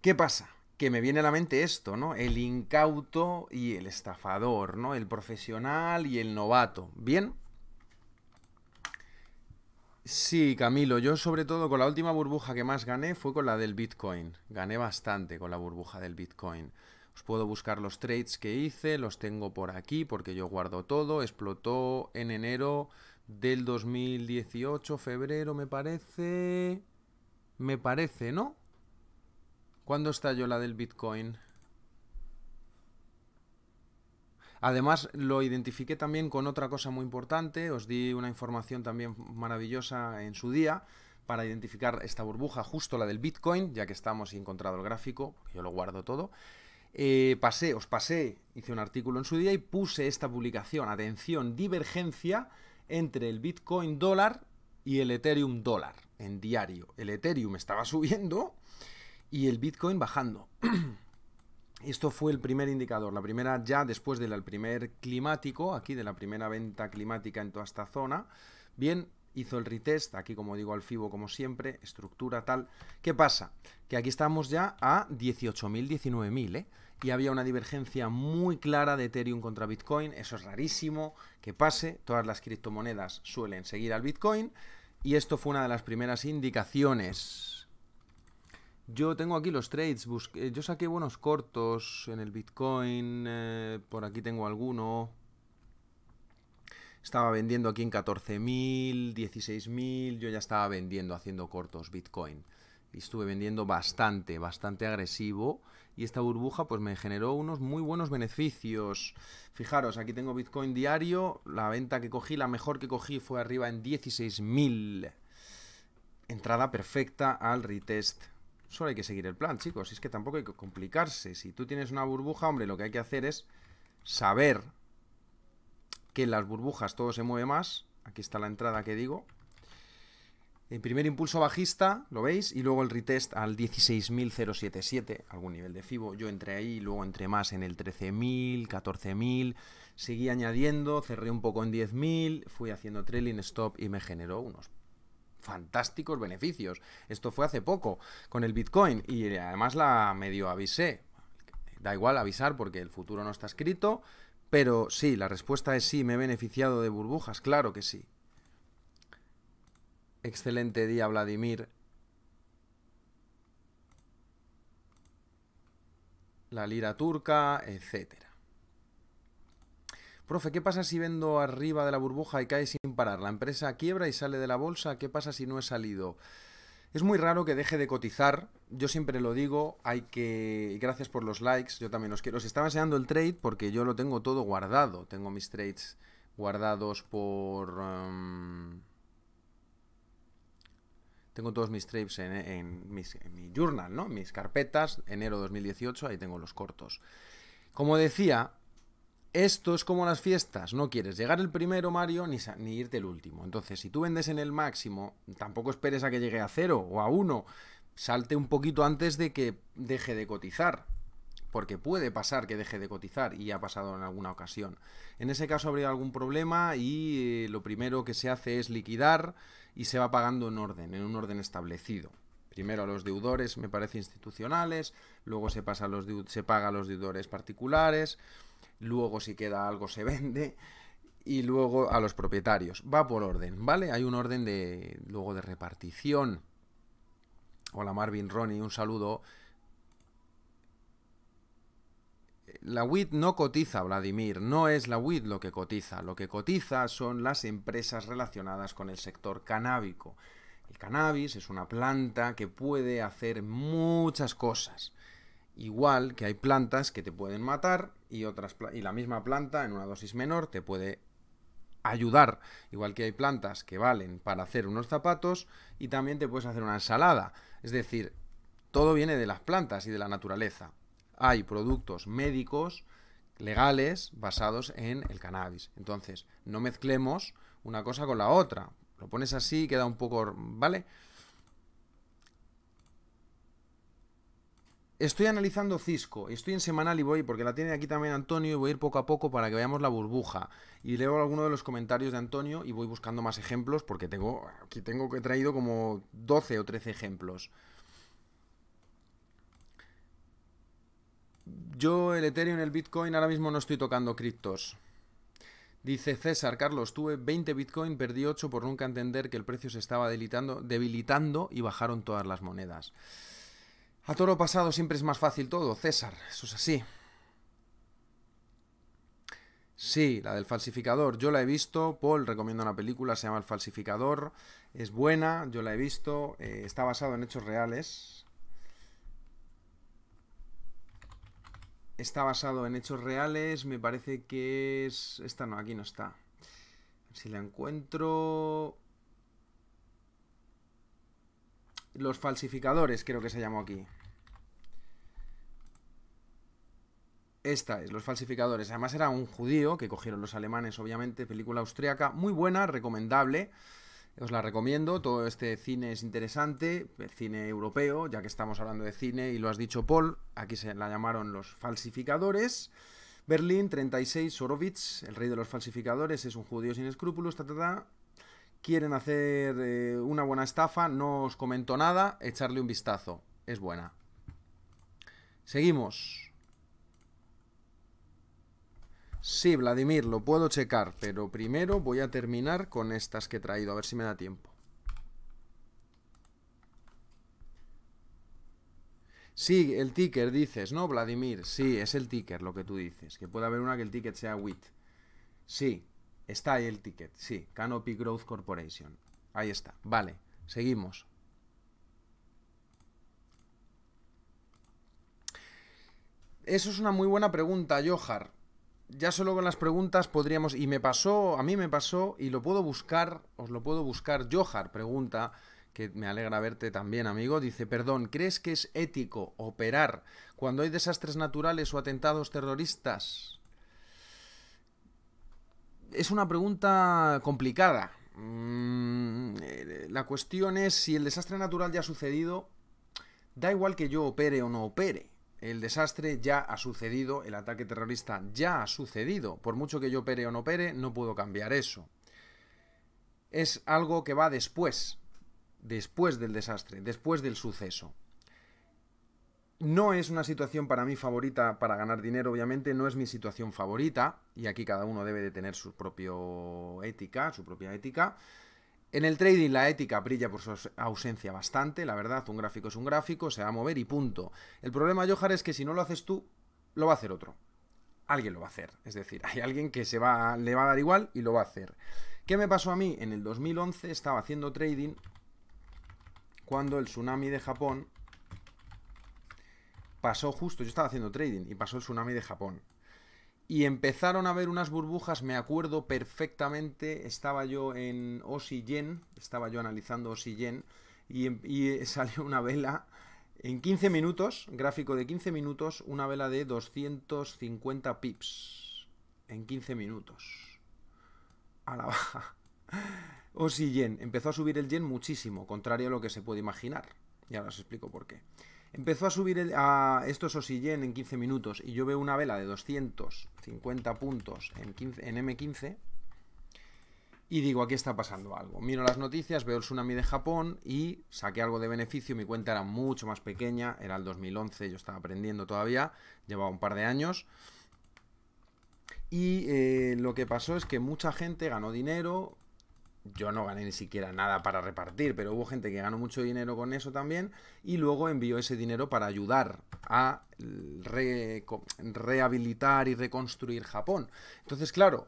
¿Qué pasa? Que me viene a la mente esto, ¿no? El incauto y el estafador, ¿no? El profesional y el novato. Bien, Sí, Camilo, yo sobre todo con la última burbuja que más gané fue con la del Bitcoin. Gané bastante con la burbuja del Bitcoin. Os puedo buscar los trades que hice, los tengo por aquí porque yo guardo todo. Explotó en enero del 2018, febrero me parece... Me parece, ¿no? ¿Cuándo estalló la del Bitcoin? Además, lo identifiqué también con otra cosa muy importante, os di una información también maravillosa en su día para identificar esta burbuja, justo la del Bitcoin, ya que estamos y encontrado el gráfico, yo lo guardo todo. Eh, pasé, os pasé, hice un artículo en su día y puse esta publicación, atención, divergencia entre el Bitcoin dólar y el Ethereum dólar en diario. El Ethereum estaba subiendo y el Bitcoin bajando. <clears throat> Esto fue el primer indicador, la primera ya después del primer climático, aquí de la primera venta climática en toda esta zona. Bien, hizo el retest, aquí como digo al FIBO como siempre, estructura tal. ¿Qué pasa? Que aquí estamos ya a 18.000, 19.000, ¿eh? Y había una divergencia muy clara de Ethereum contra Bitcoin, eso es rarísimo que pase, todas las criptomonedas suelen seguir al Bitcoin, y esto fue una de las primeras indicaciones yo tengo aquí los trades. yo saqué buenos cortos en el Bitcoin. Eh, por aquí tengo alguno. Estaba vendiendo aquí en 14.000, 16.000. Yo ya estaba vendiendo, haciendo cortos Bitcoin. Y estuve vendiendo bastante, bastante agresivo. Y esta burbuja pues me generó unos muy buenos beneficios. Fijaros, aquí tengo Bitcoin diario. La venta que cogí, la mejor que cogí fue arriba en 16.000. Entrada perfecta al retest Solo hay que seguir el plan, chicos. Es que tampoco hay que complicarse. Si tú tienes una burbuja, hombre, lo que hay que hacer es saber que en las burbujas todo se mueve más. Aquí está la entrada que digo. El primer impulso bajista, lo veis, y luego el retest al 16.077, algún nivel de FIBO. Yo entré ahí, luego entré más en el 13.000, 14.000, seguí añadiendo, cerré un poco en 10.000, fui haciendo trailing stop y me generó unos fantásticos beneficios. Esto fue hace poco con el Bitcoin y además la medio avisé. Da igual avisar porque el futuro no está escrito, pero sí, la respuesta es sí, me he beneficiado de burbujas, claro que sí. Excelente día, Vladimir. La lira turca, etcétera. Profe, ¿qué pasa si vendo arriba de la burbuja y cae sin parar? ¿La empresa quiebra y sale de la bolsa? ¿Qué pasa si no he salido? Es muy raro que deje de cotizar. Yo siempre lo digo, hay que... Gracias por los likes, yo también os quiero. Os estaba enseñando el trade porque yo lo tengo todo guardado. Tengo mis trades guardados por... Um, tengo todos mis trades en, en, mi journal, ¿no? Mis carpetas, enero 2018, ahí tengo los cortos. Como decía, esto es como las fiestas, no quieres llegar el primero, Mario, ni, irte el último. Entonces, si tú vendes en el máximo, tampoco esperes a que llegue a cero o a uno. Salte un poquito antes de que deje de cotizar. Porque puede pasar que deje de cotizar y ha pasado en alguna ocasión. En ese caso habría algún problema y eh, lo primero que se hace es liquidar y se va pagando en orden, en un orden establecido. Primero a los deudores, me parece institucionales, luego se, pasa a los se paga a los deudores particulares luego si queda algo se vende y luego a los propietarios. Va por orden, ¿vale? Hay un orden de luego de repartición. Hola Marvin Ronnie, un saludo. La WIT no cotiza, Vladimir, no es la WIT lo que cotiza, lo que cotiza son las empresas relacionadas con el sector canábico. El cannabis es una planta que puede hacer muchas cosas. Igual que hay plantas que te pueden matar y otras y la misma planta en una dosis menor te puede ayudar. Igual que hay plantas que valen para hacer unos zapatos y también te puedes hacer una ensalada. Es decir, todo viene de las plantas y de la naturaleza. Hay productos médicos legales basados en el cannabis. Entonces, no mezclemos una cosa con la otra. Lo pones así y queda un poco, ¿vale? Estoy analizando Cisco, estoy en semanal y voy, porque la tiene aquí también Antonio, y voy a ir poco a poco para que veamos la burbuja. Y leo alguno de los comentarios de Antonio y voy buscando más ejemplos, porque tengo, tengo que traído como 12 o 13 ejemplos. Yo el Ethereum, el Bitcoin, ahora mismo no estoy tocando criptos. Dice César, Carlos, tuve 20 Bitcoin, perdí 8 por nunca entender que el precio se estaba debilitando y bajaron todas las monedas. A toro pasado siempre es más fácil todo, César, eso es así. Sí, la del falsificador, yo la he visto, Paul recomienda una película, se llama El falsificador, es buena, yo la he visto, eh, está basado en hechos reales. Está basado en hechos reales, me parece que es... Esta no, aquí no está. Si la encuentro... Los falsificadores, creo que se llamó aquí. Esta es, Los falsificadores. Además era un judío que cogieron los alemanes, obviamente, película austriaca, muy buena, recomendable. Os la recomiendo, todo este cine es interesante, el cine europeo, ya que estamos hablando de cine y lo has dicho Paul, aquí se la llamaron los falsificadores. Berlín, 36, Sorovitz, el rey de los falsificadores, es un judío sin escrúpulos, ta, ta, ta quieren hacer eh, una buena estafa, no os comento nada, echarle un vistazo, es buena. Seguimos. Sí, Vladimir, lo puedo checar, pero primero voy a terminar con estas que he traído, a ver si me da tiempo. Sí, el ticker dices, ¿no, Vladimir? Sí, es el ticker lo que tú dices, que puede haber una que el ticket sea WIT. Sí, Está ahí el ticket, sí, Canopy Growth Corporation. Ahí está, vale, seguimos. Eso es una muy buena pregunta, Johar. Ya solo con las preguntas podríamos... Y me pasó, a mí me pasó, y lo puedo buscar, os lo puedo buscar. Johar pregunta, que me alegra verte también, amigo. Dice, perdón, ¿crees que es ético operar cuando hay desastres naturales o atentados terroristas? es una pregunta complicada. Mm, eh, la cuestión es si el desastre natural ya ha sucedido, da igual que yo opere o no opere. El desastre ya ha sucedido, el ataque terrorista ya ha sucedido. Por mucho que yo opere o no opere, no puedo cambiar eso. Es algo que va después, después del desastre, después del suceso. No es una situación para mí favorita para ganar dinero, obviamente, no es mi situación favorita, y aquí cada uno debe de tener su propia ética, su propia ética. En el trading la ética brilla por su ausencia bastante, la verdad, un gráfico es un gráfico, se va a mover y punto. El problema, Johar, es que si no lo haces tú, lo va a hacer otro. alguien lo va a hacer. Es decir, hay alguien que se va, le va a dar igual y lo va a hacer. ¿Qué me pasó a mí? En el 2011 estaba haciendo trading cuando el tsunami de Japón pasó justo, yo estaba haciendo trading y pasó el tsunami de Japón. Y empezaron a ver unas burbujas, me acuerdo perfectamente, estaba yo en Osi Yen, estaba yo analizando Osi Yen y, y <laughs> salió una vela en 15 minutos, gráfico de 15 minutos, una vela de 250 pips. En 15 minutos. A la baja. O si yen. Empezó a subir el yen muchísimo, contrario a lo que se puede imaginar. Y ahora os explico por qué. Empezó a subir a estos OSI yen en 15 minutos y yo veo una vela de 250 puntos en, en M15 y digo, aquí está pasando algo. Miro las noticias, veo el tsunami de Japón y saqué algo de beneficio. Mi cuenta era mucho más pequeña, era el 2011, yo estaba aprendiendo todavía, llevaba un par de años. Y eh, lo que pasó es que mucha gente ganó dinero. Yo no gané ni siquiera nada para repartir, pero hubo gente que ganó mucho dinero con eso también. Y luego envió ese dinero para ayudar a rehabilitar y reconstruir Japón. Entonces, claro,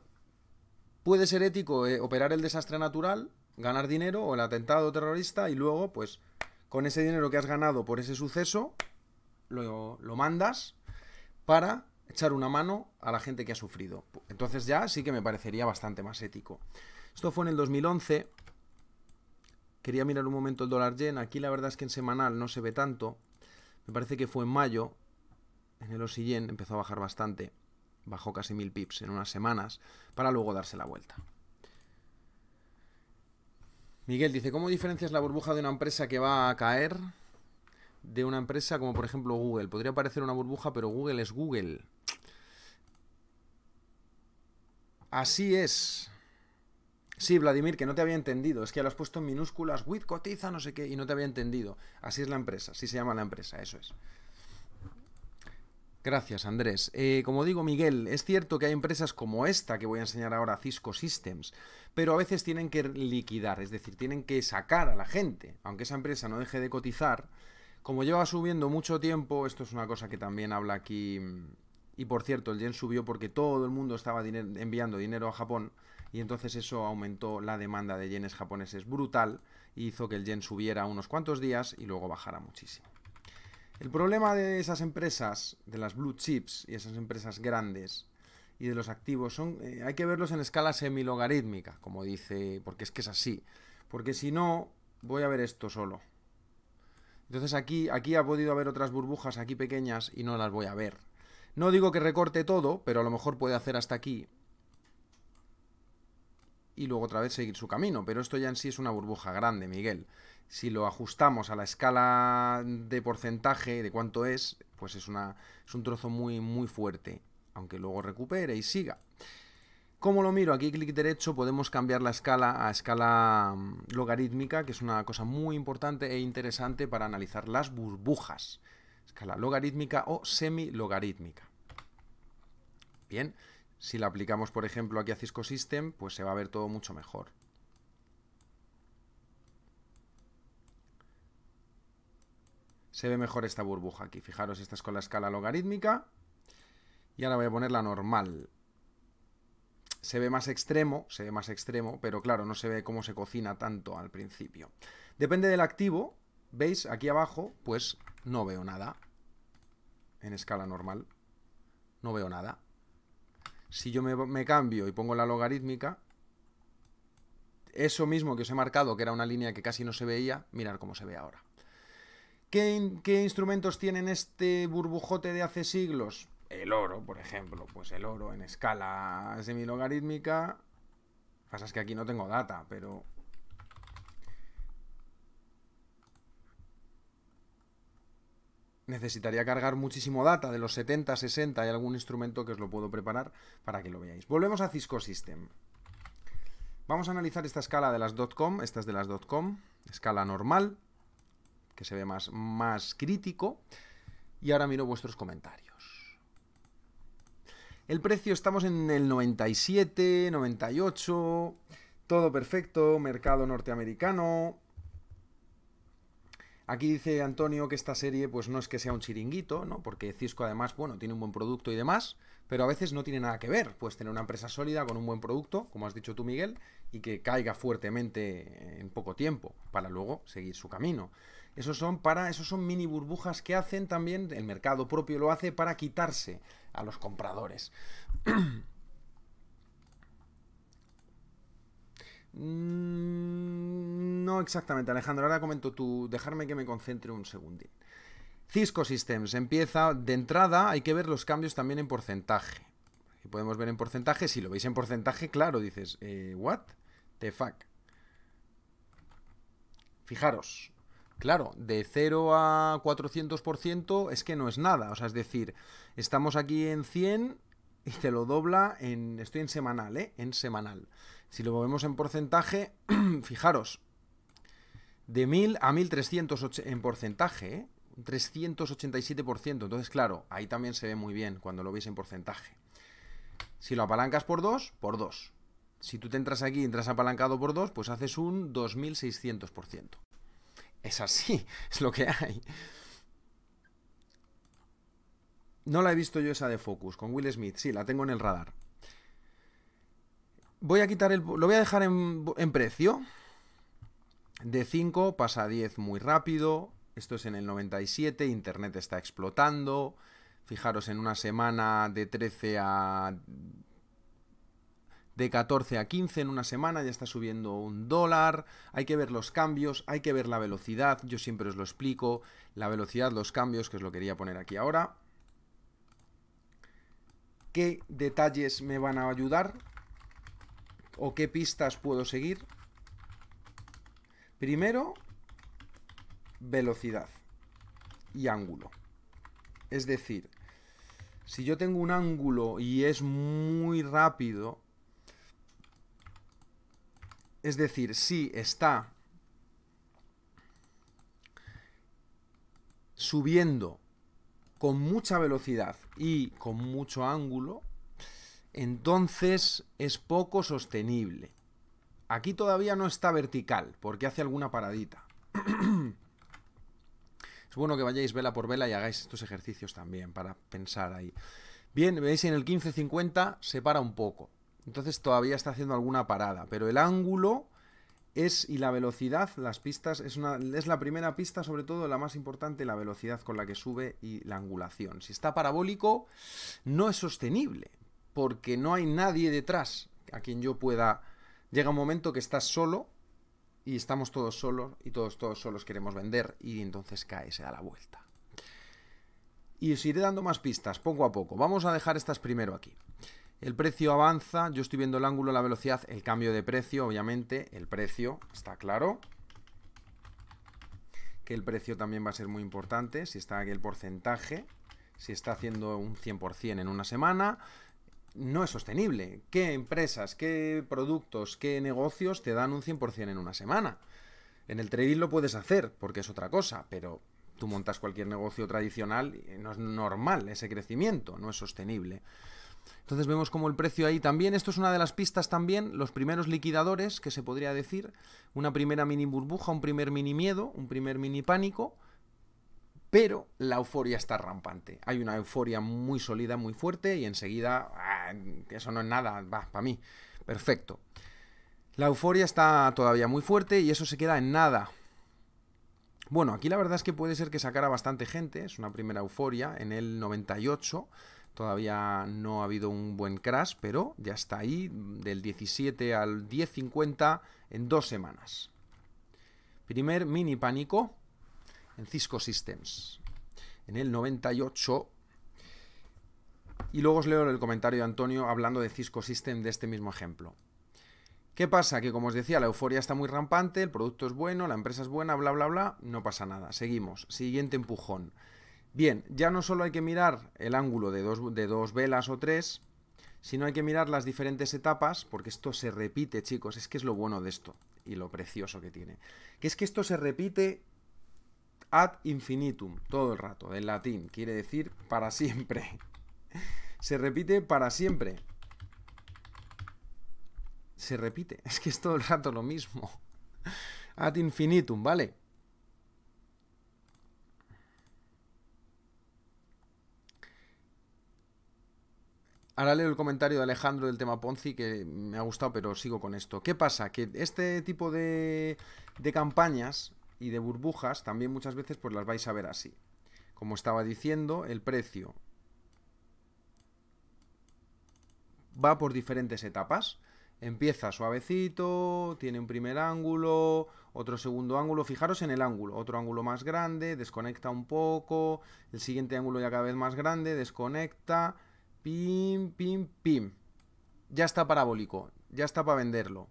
puede ser ético eh, operar el desastre natural, ganar dinero o el atentado terrorista y luego, pues, con ese dinero que has ganado por ese suceso, lo, lo mandas para echar una mano a la gente que ha sufrido. Entonces ya sí que me parecería bastante más ético. Esto fue en el 2011. Quería mirar un momento el dólar yen. Aquí la verdad es que en semanal no se ve tanto. Me parece que fue en mayo. En el OSI yen empezó a bajar bastante bajó casi mil pips en unas semanas, para luego darse la vuelta. Miguel dice, ¿cómo diferencias la burbuja de una empresa que va a caer de una empresa como por ejemplo Google? Podría parecer una burbuja, pero Google es Google. Así es. Sí, Vladimir, que no te había entendido. Es que lo has puesto en minúsculas, with cotiza, no sé qué, y no te había entendido. Así es la empresa, así se llama la empresa, eso es. Gracias, Andrés. Eh, como digo, Miguel, es cierto que hay empresas como esta que voy a enseñar ahora, Cisco Systems, pero a veces tienen que liquidar, es decir, tienen que sacar a la gente, aunque esa empresa no deje de cotizar. Como lleva subiendo mucho tiempo, esto es una cosa que también habla aquí, y por cierto, el yen subió porque todo el mundo estaba enviando dinero a Japón, y entonces eso aumentó la demanda de yenes japoneses brutal, y hizo que el yen subiera unos cuantos días y luego bajara muchísimo. El problema de esas empresas, de las blue chips y esas empresas grandes y de los activos, son eh, hay que verlos en escala semilogarítmica, como dice, porque es que es así. Porque si no, voy a ver esto solo. Entonces aquí, aquí ha podido haber otras burbujas aquí pequeñas y no las voy a ver. No digo que recorte todo, pero a lo mejor puede hacer hasta aquí. Y luego otra vez seguir su camino. Pero esto ya en sí es una burbuja grande, Miguel si lo ajustamos a la escala de porcentaje de cuánto es, pues es, una, es un trozo muy, muy fuerte, aunque luego recupere y siga. ¿Cómo lo miro? Aquí clic derecho podemos cambiar la escala a escala mm, logarítmica, que es una cosa muy importante e interesante para analizar las burbujas. Escala logarítmica o semi-logarítmica. Bien, si la aplicamos, por ejemplo, aquí a Cisco System, pues se va a ver todo mucho mejor. se ve mejor esta burbuja aquí. Fijaros, esta es con la escala logarítmica. Y ahora voy a poner la normal. Se ve más extremo, se ve más extremo, pero claro, no se ve cómo se cocina tanto al principio. Depende del activo, ¿veis? Aquí abajo, pues no veo nada. En escala normal. No veo nada. Si yo me, cambio y pongo la logarítmica, eso mismo que os he marcado, que era una línea que casi no se veía, mirar cómo se ve ahora. ¿Qué, instrumentos tienen este burbujote de hace siglos? El oro, por ejemplo. Pues el oro en escala semilogarítmica. Pasa es que aquí no tengo data, pero... Necesitaría cargar muchísimo data de los 70, 60. Hay algún instrumento que os lo puedo preparar para que lo veáis. Volvemos a Cisco System. Vamos a analizar esta escala de las .com. Esta es de las .com. Escala normal que se ve más, más crítico. Y ahora miro vuestros comentarios. El precio estamos en el 97, 98, todo perfecto, mercado norteamericano. Aquí dice Antonio que esta serie pues no es que sea un chiringuito, ¿no? Porque Cisco además, bueno, tiene un buen producto y demás, pero a veces no tiene nada que ver. Puedes tener una empresa sólida con un buen producto, como has dicho tú, Miguel, y que caiga fuertemente en poco tiempo, para luego seguir su camino. Esos son para, esos son mini burbujas que hacen también, el mercado propio lo hace para quitarse a los compradores. <clears throat> Mm, no exactamente, Alejandro. Ahora comento tú. Dejarme que me concentre un segundín. Cisco Systems empieza de entrada. Hay que ver los cambios también en porcentaje. Y podemos ver en porcentaje. Si lo veis en porcentaje, claro, dices, eh, ¿what? The fuck. Fijaros, Claro, de 0 a 400% es que no es nada. O sea, es decir, estamos aquí en 100 y te lo dobla en... Estoy en semanal, ¿eh? En semanal. Si lo movemos en porcentaje, <clears throat> fijaros, de 1000 a 1300 en porcentaje, ¿eh? 387%. Entonces, claro, ahí también se ve muy bien cuando lo veis en porcentaje. Si lo apalancas por 2, por 2. Si tú te entras aquí y entras apalancado por 2, pues haces un 2600%. Es así, <laughs> es lo que hay. No la he visto yo esa de Focus, con Will Smith. Sí, la tengo en el radar. Voy a quitar el... Lo voy a dejar en, precio. De 5 pasa a 10 muy rápido. Esto es en el 97. Internet está explotando. Fijaros, en una semana de 13 a de 14 a 15 en una semana, ya está subiendo un dólar, hay que ver los cambios, hay que ver la velocidad, yo siempre os lo explico, la velocidad, los cambios, que os lo quería poner aquí ahora. ¿Qué detalles me van a ayudar? ¿O qué pistas puedo seguir? Primero, velocidad y ángulo. Es decir, si yo tengo un ángulo y es muy rápido, es decir, si está subiendo con mucha velocidad y con mucho ángulo, entonces es poco sostenible. Aquí todavía no está vertical, porque hace alguna paradita. <clears throat> es bueno que vayáis vela por vela y hagáis estos ejercicios también para pensar ahí. Bien, veis en el 1550 se para un poco. Entonces todavía está haciendo alguna parada, pero el ángulo es y la velocidad, las pistas, es, una, es la primera pista, sobre todo la más importante, la velocidad con la que sube y la angulación. Si está parabólico, no es sostenible, porque no hay nadie detrás a quien yo pueda... Llega un momento que estás solo y estamos todos solos y todos, todos solos queremos vender y entonces cae, se da la vuelta. Y os iré dando más pistas poco a poco. Vamos a dejar estas primero aquí. El precio avanza, yo estoy viendo el ángulo, la velocidad, el cambio de precio, obviamente, el precio, está claro. Que el precio también va a ser muy importante, si está aquí el porcentaje, si está haciendo un 100% en una semana, no es sostenible. ¿Qué empresas, qué productos, qué negocios te dan un 100% en una semana? En el trading lo puedes hacer, porque es otra cosa, pero tú montas cualquier negocio tradicional y no es normal ese crecimiento, no es sostenible. Entonces vemos como el precio ahí también, esto es una de las pistas también, los primeros liquidadores, que se podría decir, una primera mini burbuja, un primer mini miedo, un primer mini pánico, pero la euforia está rampante. Hay una euforia muy sólida, muy fuerte y enseguida, ah, eso no es nada, va, para mí, perfecto. La euforia está todavía muy fuerte y eso se queda en nada. Bueno, aquí la verdad es que puede ser que sacara bastante gente, es una primera euforia en el 98 Todavía no ha habido un buen crash, pero ya está ahí, del 17 al 10.50 en dos semanas. Primer mini pánico en Cisco Systems, en el 98. Y luego os leo el comentario de Antonio hablando de Cisco Systems de este mismo ejemplo. ¿Qué pasa? Que como os decía, la euforia está muy rampante, el producto es bueno, la empresa es buena, bla, bla, bla, no pasa nada. Seguimos. Siguiente empujón. Bien, ya no solo hay que mirar el ángulo de dos, de dos velas o tres, sino hay que mirar las diferentes etapas, porque esto se repite, chicos, es que es lo bueno de esto y lo precioso que tiene. Que es que esto se repite ad infinitum, todo el rato, en latín, quiere decir para siempre. <laughs> Se repite para siempre. Se repite, <laughs> es que es todo el rato lo mismo. <laughs> Ad infinitum, ¿vale? Ahora leo el comentario de Alejandro del tema Ponzi que me ha gustado, pero sigo con esto. ¿Qué pasa? Que este tipo de, de campañas y de burbujas también muchas veces pues las vais a ver así. Como estaba diciendo, el precio va por diferentes etapas. Empieza suavecito, tiene un primer ángulo, otro segundo ángulo. Fijaros en el ángulo, otro ángulo más grande, desconecta un poco, el siguiente ángulo ya cada vez más grande, desconecta, pim, pim, pim. Ya está parabólico, ya está para venderlo.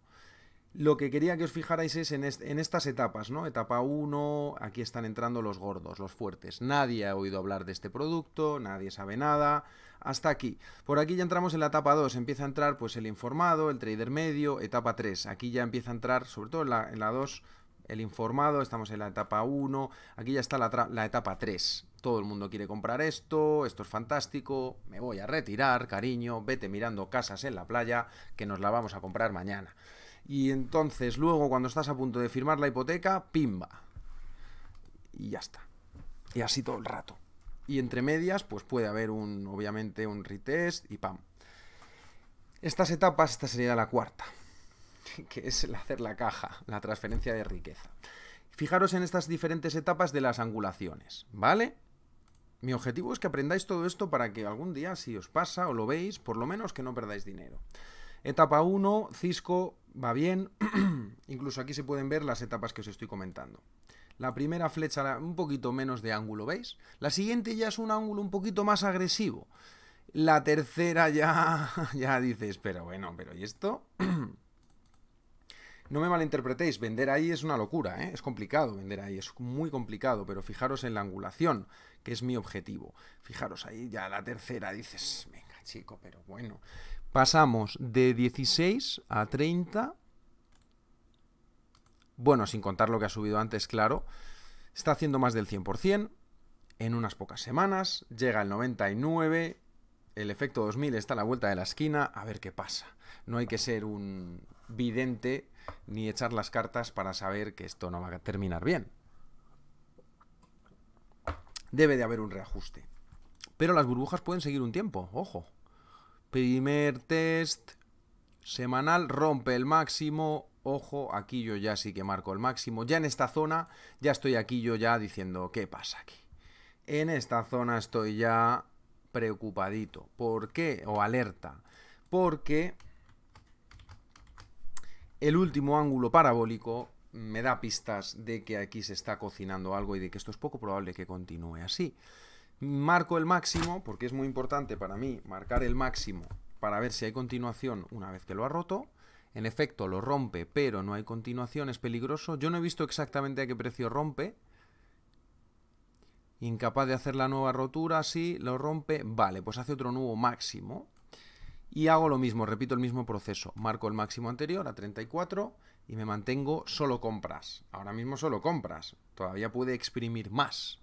Lo que quería que os fijarais es en, estas etapas, ¿no? Etapa 1, aquí están entrando los gordos, los fuertes. Nadie ha oído hablar de este producto, nadie sabe nada, hasta aquí. Por aquí ya entramos en la etapa 2, empieza a entrar pues el informado, el trader medio, etapa 3. Aquí ya empieza a entrar, sobre todo en la, en la 2, el informado, estamos en la etapa 1, aquí ya está la, la, etapa 3. Todo el mundo quiere comprar esto, esto es fantástico, me voy a retirar, cariño, vete mirando casas en la playa, que nos la vamos a comprar mañana y entonces luego cuando estás a punto de firmar la hipoteca, pimba. Y ya está. Y así todo el rato. Y entre medias, pues puede haber un, obviamente, un retest y pam. Estas etapas, esta sería la cuarta, <laughs> que es el hacer la caja, la transferencia de riqueza. Fijaros en estas diferentes etapas de las angulaciones, ¿vale? Mi objetivo es que aprendáis todo esto para que algún día, si os pasa o lo veis, por lo menos que no perdáis dinero. Etapa 1, Cisco va bien. <clears throat> Incluso aquí se pueden ver las etapas que os estoy comentando. La primera flecha un poquito menos de ángulo, ¿veis? La siguiente ya es un ángulo un poquito más agresivo. La tercera ya, <laughs> ya dices, pero bueno, pero ¿y esto? <clears throat> No me malinterpretéis, vender ahí es una locura, ¿eh? es complicado vender ahí, es muy complicado, pero fijaros en la angulación, que es mi objetivo. Fijaros ahí, ya la tercera dices, venga chico, pero bueno. Pasamos de 16 a 30. Bueno, sin contar lo que ha subido antes, claro. Está haciendo más del 100% en unas pocas semanas. Llega el 99. El efecto 2000 está a la vuelta de la esquina. A ver qué pasa. No hay que ser un vidente ni echar las cartas para saber que esto no va a terminar bien. Debe de haber un reajuste. Pero las burbujas pueden seguir un tiempo, ojo. Primer test semanal, rompe el máximo. Ojo, aquí yo ya sí que marco el máximo. Ya en esta zona, ya estoy aquí yo ya diciendo, ¿qué pasa aquí? En esta zona estoy ya preocupadito. ¿Por qué? O alerta. Porque el último ángulo parabólico me da pistas de que aquí se está cocinando algo y de que esto es poco probable que continúe así marco el máximo, porque es muy importante para mí marcar el máximo para ver si hay continuación una vez que lo ha roto. En efecto, lo rompe, pero no hay continuación, es peligroso. Yo no he visto exactamente a qué precio rompe. Incapaz de hacer la nueva rotura, sí, lo rompe. Vale, pues hace otro nuevo máximo. Y hago lo mismo, repito el mismo proceso. Marco el máximo anterior a 34 y me mantengo solo compras. Ahora mismo solo compras. Todavía puede exprimir más.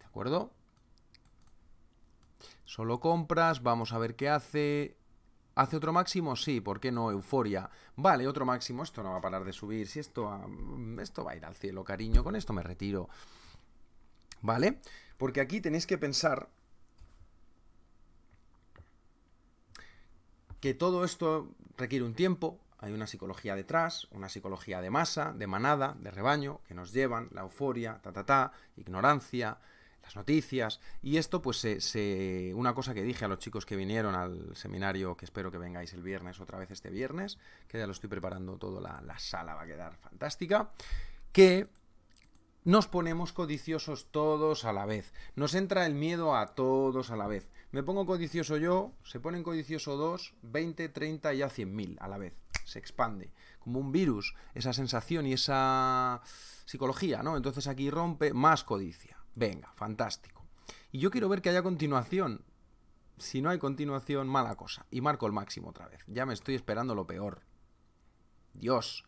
¿De acuerdo? Solo compras, vamos a ver qué hace. ¿Hace otro máximo? Sí, ¿por qué no? Euforia. Vale, otro máximo, esto no va a parar de subir. Si esto, esto va a ir al cielo, cariño, con esto me retiro. ¿Vale? Porque aquí tenéis que pensar que todo esto requiere un tiempo, hay una psicología detrás, una psicología de masa, de manada, de rebaño, que nos llevan la euforia, ta ta ta, ignorancia, noticias. Y esto, pues, se, una cosa que dije a los chicos que vinieron al seminario, que espero que vengáis el viernes, otra vez este viernes, que ya lo estoy preparando todo, la, la sala va a quedar fantástica, que nos ponemos codiciosos todos a la vez. Nos entra el miedo a todos a la vez. Me pongo codicioso yo, se ponen codicioso dos, 20, 30 y ya 100.000 a la vez. Se expande. Como un virus, esa sensación y esa psicología, ¿no? Entonces aquí rompe más codicia. Venga, fantástico. Y yo quiero ver que haya continuación. Si no hay continuación, mala cosa. Y marco el máximo otra vez. Ya me estoy esperando lo peor. Dios.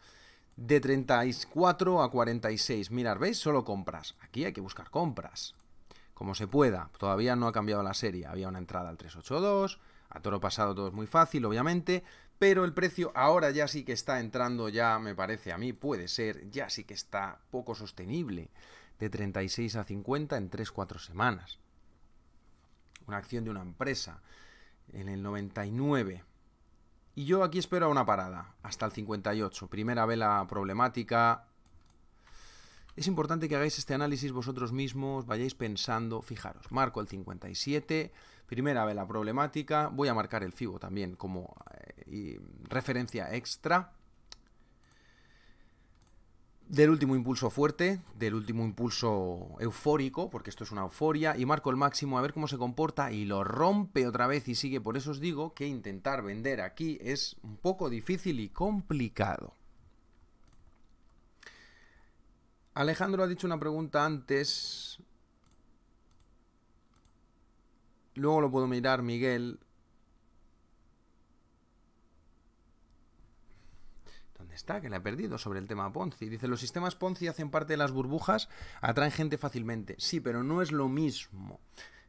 De 34 a 46. Mirad, ¿veis? Solo compras. Aquí hay que buscar compras. Como se pueda. Todavía no ha cambiado la serie. Había una entrada al 382. A toro pasado todo es muy fácil, obviamente. Pero el precio ahora ya sí que está entrando, ya me parece a mí, puede ser, ya sí que está poco sostenible de 36 a 50 en 3-4 semanas. Una acción de una empresa. en el 99. Y yo aquí espero a una parada, hasta el 58. Primera vela problemática. Es importante que hagáis este análisis vosotros mismos, vayáis pensando, fijaros, marco el 57, primera vela problemática, voy a marcar el FIBO también como eh, referencia extra del último impulso fuerte, del último impulso eufórico, porque esto es una euforia, y marco el máximo a ver cómo se comporta y lo rompe otra vez y sigue. Por eso os digo que intentar vender aquí es un poco difícil y complicado. Alejandro ha dicho una pregunta antes. Luego lo puedo mirar, Miguel. Está, que la he perdido, sobre el tema Ponzi. Dice, los sistemas Ponzi hacen parte de las burbujas, atraen gente fácilmente. Sí, pero no es lo mismo.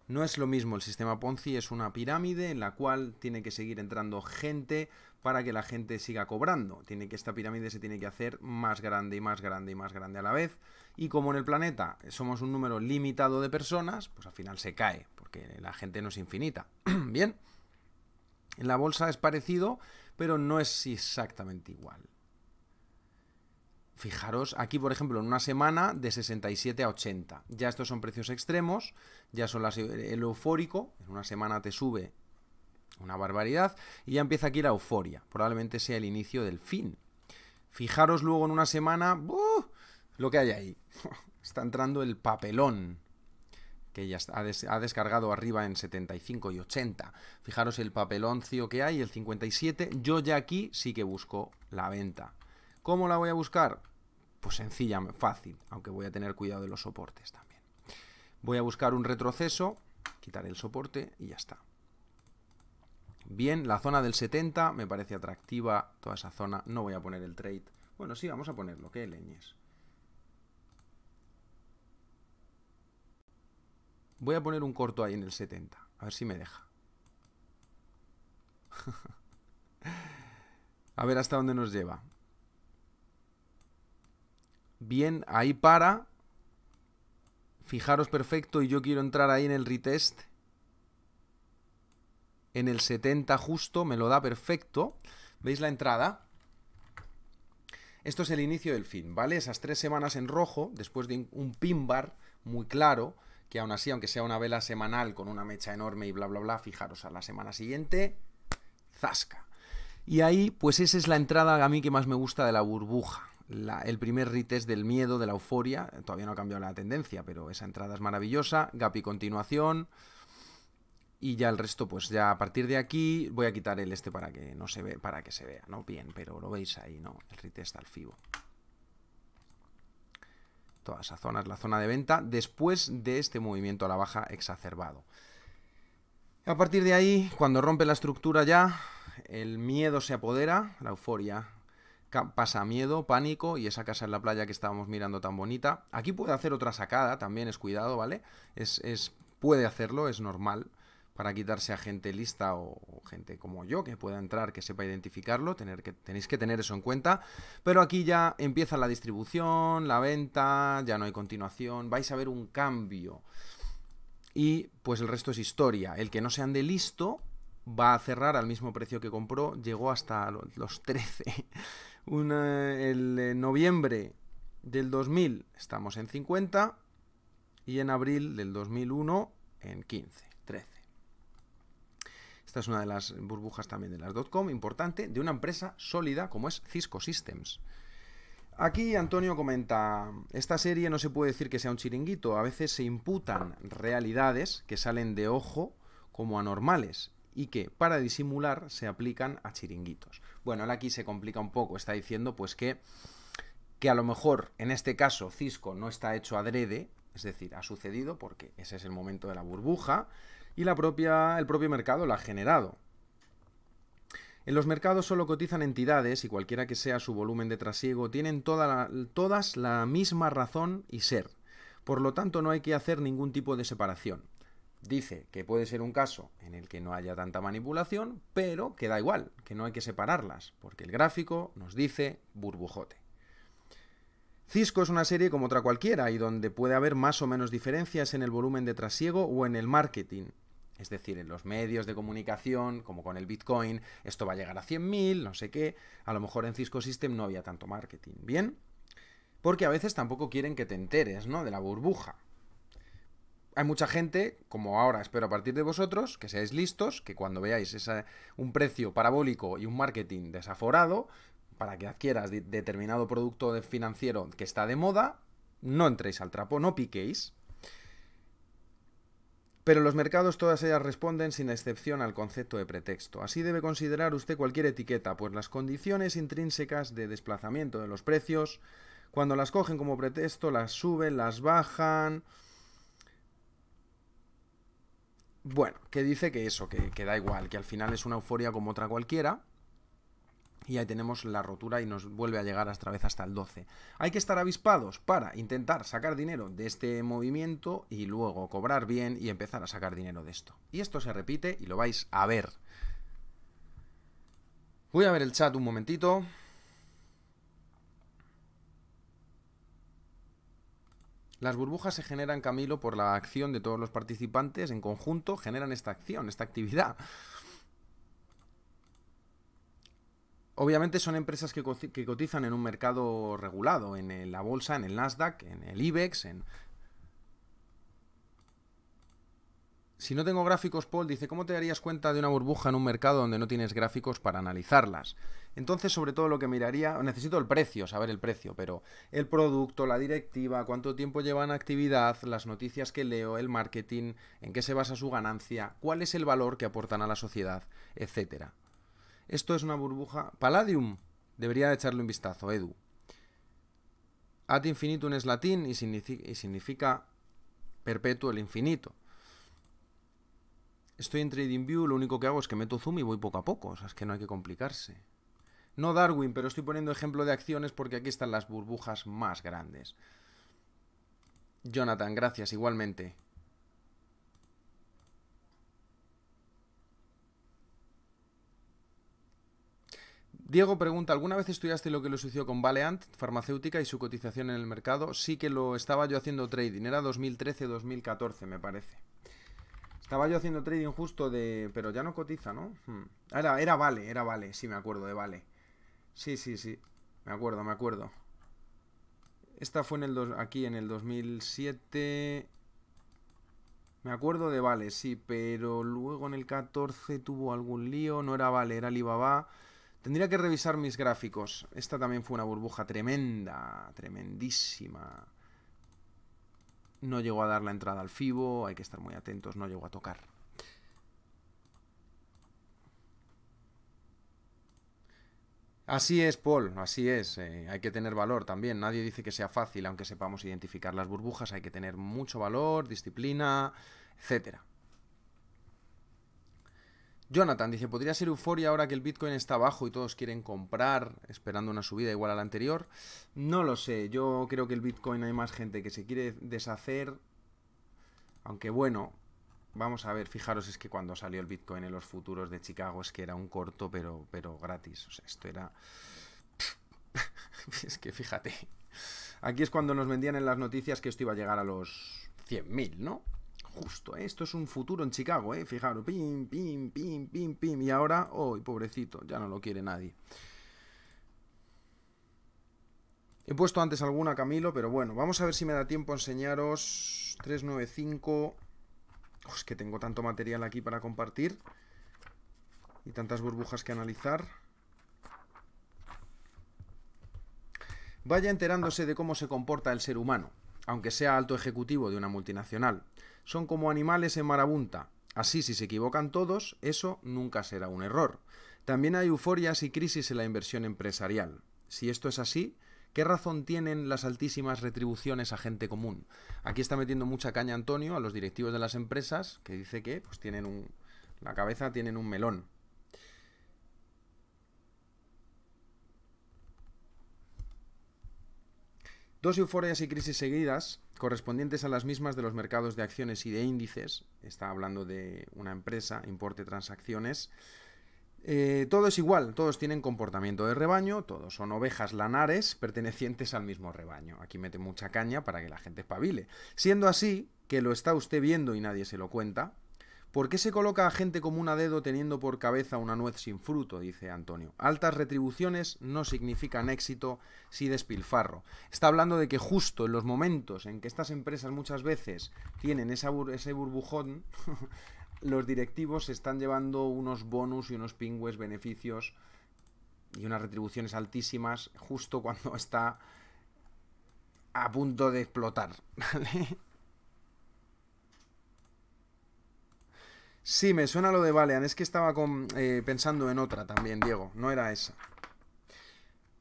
No es lo mismo. El sistema Ponzi es una pirámide en la cual tiene que seguir entrando gente para que la gente siga cobrando. Tiene que esta pirámide se tiene que hacer más grande y más grande y más grande a la vez. Y como en el planeta somos un número limitado de personas, pues al final se cae, porque la gente no es infinita. <clears throat> Bien. En la bolsa es parecido, pero no es exactamente igual. Fijaros, aquí por ejemplo, en una semana de 67 a 80. Ya estos son precios extremos, ya son el eufórico, en una semana te sube una barbaridad y ya empieza aquí la euforia. Probablemente sea el inicio del fin. Fijaros luego en una semana, lo que hay ahí. <laughs> Está entrando el papelón que ya ha, descargado arriba en 75 y 80. Fijaros el papeloncio que hay, el 57. Yo ya aquí sí que busco la venta. ¿Cómo la voy a buscar? Pues sencilla, fácil, aunque voy a tener cuidado de los soportes también. Voy a buscar un retroceso, quitar el soporte y ya está. Bien, la zona del 70 me parece atractiva, toda esa zona. No voy a poner el trade. Bueno, sí, vamos a ponerlo, ¿qué leñes? Voy a poner un corto ahí en el 70, a ver si me deja. <laughs> a ver hasta dónde nos lleva. Bien, ahí para. Fijaros perfecto y yo quiero entrar ahí en el retest. En el 70 justo, me lo da perfecto. ¿Veis la entrada? Esto es el inicio del fin, ¿vale? Esas tres semanas en rojo, después de un pin bar muy claro, que aún así, aunque sea una vela semanal con una mecha enorme y bla, bla, bla, fijaros, a la semana siguiente, zasca. Y ahí, pues esa es la entrada a mí que más me gusta de la burbuja el primer retest del miedo, de la euforia. Todavía no ha cambiado la tendencia, pero esa entrada es maravillosa. Gap y continuación. Y ya el resto, pues ya a partir de aquí voy a quitar el este para que no se ve, para que se vea, ¿no? Bien, pero lo veis ahí, ¿no? El retest al FIBO. Toda esa zona es la zona de venta después de este movimiento a la baja exacerbado. A partir de ahí, cuando rompe la estructura ya, el miedo se apodera, la euforia pasa miedo, pánico y esa casa en la playa que estábamos mirando tan bonita. Aquí puede hacer otra sacada, también es cuidado, ¿vale? Es, es puede hacerlo, es normal para quitarse a gente lista o, gente como yo que pueda entrar, que sepa identificarlo, tener que, tenéis que tener eso en cuenta. Pero aquí ya empieza la distribución, la venta, ya no hay continuación, vais a ver un cambio. Y pues el resto es historia. El que no se ande listo va a cerrar al mismo precio que compró, llegó hasta los 13 el noviembre del 2000 estamos en 50 y en abril del 2001 en 15, 13. Esta es una de las burbujas también de las .com, importante, de una empresa sólida como es Cisco Systems. Aquí Antonio comenta, esta serie no se puede decir que sea un chiringuito, a veces se imputan realidades que salen de ojo como anormales y que para disimular se aplican a chiringuitos. Bueno, él aquí se complica un poco, está diciendo pues que, que a lo mejor en este caso Cisco no está hecho adrede, es decir, ha sucedido porque ese es el momento de la burbuja y la propia, el propio mercado la ha generado. En los mercados solo cotizan entidades y cualquiera que sea su volumen de trasiego tienen todas la misma razón y ser. Por lo tanto, no hay que hacer ningún tipo de separación dice que puede ser un caso en el que no haya tanta manipulación, pero que da igual, que no hay que separarlas, porque el gráfico nos dice burbujote. Cisco es una serie como otra cualquiera y donde puede haber más o menos diferencias en el volumen de trasiego o en el marketing. Es decir, en los medios de comunicación, como con el Bitcoin, esto va a llegar a 100.000, no sé qué. A lo mejor en Cisco System no había tanto marketing. ¿Bien? Porque a veces tampoco quieren que te enteres, ¿no? De la burbuja. Hay mucha gente, como ahora espero a partir de vosotros, que seáis listos, que cuando veáis un precio parabólico y un marketing desaforado, para que adquieras determinado producto financiero que está de moda, no entréis al trapo, no piquéis. Pero los mercados todas ellas responden sin excepción al concepto de pretexto. Así debe considerar usted cualquier etiqueta, pues las condiciones intrínsecas de desplazamiento de los precios, cuando las cogen como pretexto, las suben, las bajan. Bueno, que dice que eso, que, que da igual, que al final es una euforia como otra cualquiera y ahí tenemos la rotura y nos vuelve a llegar otra vez hasta el 12. Hay que estar avispados para intentar sacar dinero de este movimiento y luego cobrar bien y empezar a sacar dinero de esto. Y esto se repite y lo vais a ver. Voy a ver el chat un momentito. Las burbujas se generan, Camilo, por la acción de todos los participantes en conjunto, generan esta acción, esta actividad. Obviamente son empresas que, cotizan en un mercado regulado, en la bolsa, en el Nasdaq, en el IBEX, en... Si no tengo gráficos, Paul dice, ¿cómo te darías cuenta de una burbuja en un mercado donde no tienes gráficos para analizarlas? Entonces, sobre todo lo que miraría, necesito el precio, saber el precio, pero el producto, la directiva, cuánto tiempo llevan actividad, las noticias que leo, el marketing, en qué se basa su ganancia, cuál es el valor que aportan a la sociedad, etcétera. Esto es una burbuja. Palladium. Debería echarle un vistazo, Edu. Ad infinitum es latín y significa perpetuo el infinito. Estoy en TradingView, lo único que hago es que meto zoom y voy poco a poco, o sea, es que no hay que complicarse. No Darwin, pero estoy poniendo ejemplo de acciones porque aquí están las burbujas más grandes. Jonathan, gracias, igualmente. Diego pregunta, ¿alguna vez estudiaste lo que lo sucedió con Valeant, farmacéutica y su cotización en el mercado? Sí que lo estaba yo haciendo trading, era 2013-2014 me parece. Estaba yo haciendo trading justo de... pero ya no cotiza, ¿no? Hmm. Era, era Vale, era Vale, sí me acuerdo de Vale. Sí, sí, sí, me acuerdo, me acuerdo. Esta fue en el aquí en el 2007... Me acuerdo de Vale, sí, pero luego en el 14 tuvo algún lío, no era Vale, era Alibaba... Tendría que revisar mis gráficos. Esta también fue una burbuja tremenda, tremendísima. No llegó a dar la entrada al FIBO, hay que estar muy atentos, no llegó a tocar. Así es, Paul, así es. Eh, hay que tener valor también. Nadie dice que sea fácil, aunque sepamos identificar las burbujas. Hay que tener mucho valor, disciplina, etcétera. Jonathan dice, ¿podría ser euforia ahora que el Bitcoin está bajo y todos quieren comprar esperando una subida igual a la anterior? No lo sé, yo creo que el Bitcoin hay más gente que se quiere deshacer, aunque bueno, vamos a ver, fijaros, es que cuando salió el Bitcoin en los futuros de Chicago es que era un corto pero, pero gratis, o sea, esto era... <laughs> es que fíjate, aquí es cuando nos vendían en las noticias que esto iba a llegar a los 100.000, ¿no? Justo, ¿eh? esto es un futuro en Chicago, ¿eh? Fijaros, pim, pim, pim, pim, pim. Y ahora, ¡oh, pobrecito! Ya no lo quiere nadie. He puesto antes alguna, Camilo, pero bueno, vamos a ver si me da tiempo a enseñaros 395. es que tengo tanto material aquí para compartir y tantas burbujas que analizar. Vaya enterándose de cómo se comporta el ser humano, aunque sea alto ejecutivo de una multinacional son como animales en marabunta. Así, si se equivocan todos, eso nunca será un error. También hay euforias y crisis en la inversión empresarial. Si esto es así, ¿qué razón tienen las altísimas retribuciones a gente común? Aquí está metiendo mucha caña Antonio a los directivos de las empresas, que dice que pues tienen un la cabeza tienen un melón. Dos euforias y crisis seguidas correspondientes a las mismas de los mercados de acciones y de índices, está hablando de una empresa, importe transacciones, eh, todo es igual, todos tienen comportamiento de rebaño, todos son ovejas lanares pertenecientes al mismo rebaño. Aquí mete mucha caña para que la gente espabile. Siendo así, que lo está usted viendo y nadie se lo cuenta, ¿Por qué se coloca a gente como a dedo teniendo por cabeza una nuez sin fruto? dice Antonio. Altas retribuciones no significan éxito si despilfarro. Está hablando de que justo en los momentos en que estas empresas muchas veces tienen ese burbujón, <laughs> los directivos se están llevando unos bonus y unos pingües beneficios y unas retribuciones altísimas justo cuando está a punto de explotar. <laughs> ¿vale? Sí, me suena lo de Valean. Es que estaba eh, pensando en otra también, Diego. No era esa.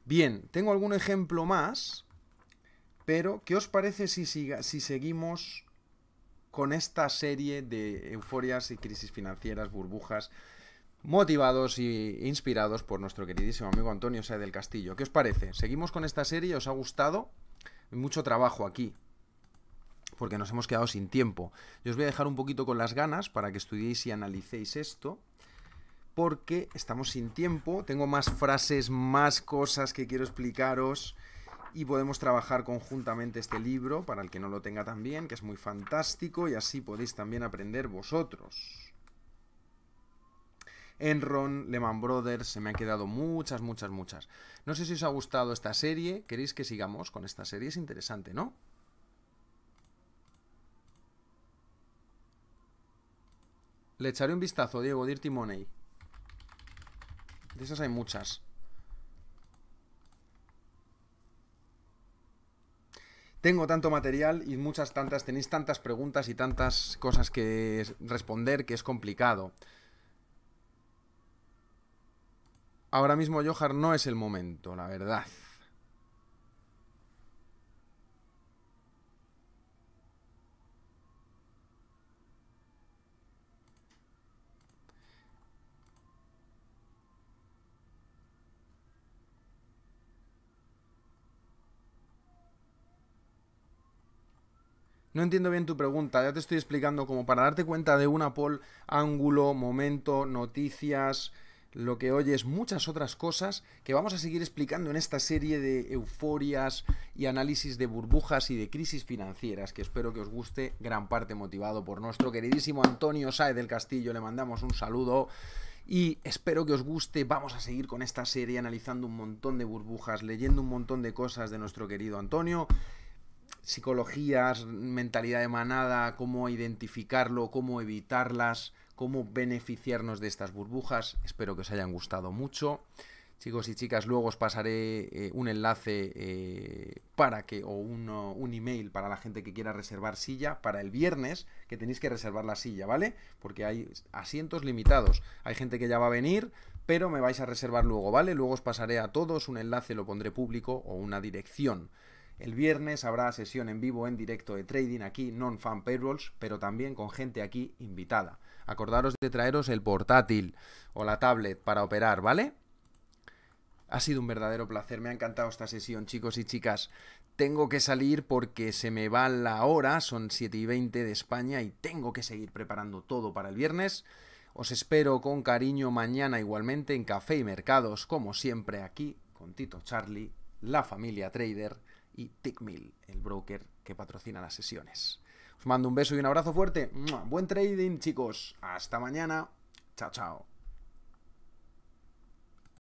Bien, tengo algún ejemplo más. Pero, ¿qué os parece si, si seguimos con esta serie de euforias y crisis financieras, burbujas, motivados e inspirados por nuestro queridísimo amigo Antonio Sae del Castillo? ¿Qué os parece? ¿Seguimos con esta serie? ¿Os ha gustado? Hay mucho trabajo aquí porque nos hemos quedado sin tiempo. Yo os voy a dejar un poquito con las ganas para que estudiéis y analicéis esto, porque estamos sin tiempo, tengo más frases, más cosas que quiero explicaros y podemos trabajar conjuntamente este libro, para el que no lo tenga también, que es muy fantástico y así podéis también aprender vosotros. Enron, Lehman Brothers, se me han quedado muchas, muchas, muchas. No sé si os ha gustado esta serie, queréis que sigamos con esta serie, es interesante, ¿no? Le echaré un vistazo, Diego, Dirty Money. De esas hay muchas. Tengo tanto material y muchas tantas, tenéis tantas preguntas y tantas cosas que responder que es complicado. Ahora mismo, Johar, no es el momento, la verdad. No entiendo bien tu pregunta, ya te estoy explicando como para darte cuenta de una pol, ángulo, momento, noticias, lo que oyes, muchas otras cosas que vamos a seguir explicando en esta serie de euforias y análisis de burbujas y de crisis financieras, que espero que os guste, gran parte motivado por nuestro queridísimo Antonio Saez del Castillo, le mandamos un saludo. Y espero que os guste, vamos a seguir con esta serie analizando un montón de burbujas, leyendo un montón de cosas de nuestro querido Antonio psicologías, mentalidad de manada, cómo identificarlo, cómo evitarlas, cómo beneficiarnos de estas burbujas. Espero que os hayan gustado mucho. Chicos y chicas, luego os pasaré eh, un enlace eh, para que, o un, un email para la gente que quiera reservar silla para el viernes, que tenéis que reservar la silla, ¿vale? Porque hay asientos limitados. Hay gente que ya va a venir, pero me vais a reservar luego, ¿vale? Luego os pasaré a todos un enlace, lo pondré público o una dirección. El viernes habrá sesión en vivo, en directo de trading aquí, non-fan payrolls, pero también con gente aquí invitada. Acordaros de traeros el portátil o la tablet para operar, ¿vale? Ha sido un verdadero placer, me ha encantado esta sesión, chicos y chicas. Tengo que salir porque se me va la hora, son 7 y 20 de España y tengo que seguir preparando todo para el viernes. Os espero con cariño mañana igualmente en Café y Mercados, como siempre aquí, con Tito Charlie, la familia trader y Tickmill, el broker que patrocina las sesiones. Os mando un beso y un abrazo fuerte. Buen trading, chicos. Hasta mañana. Chao, chao.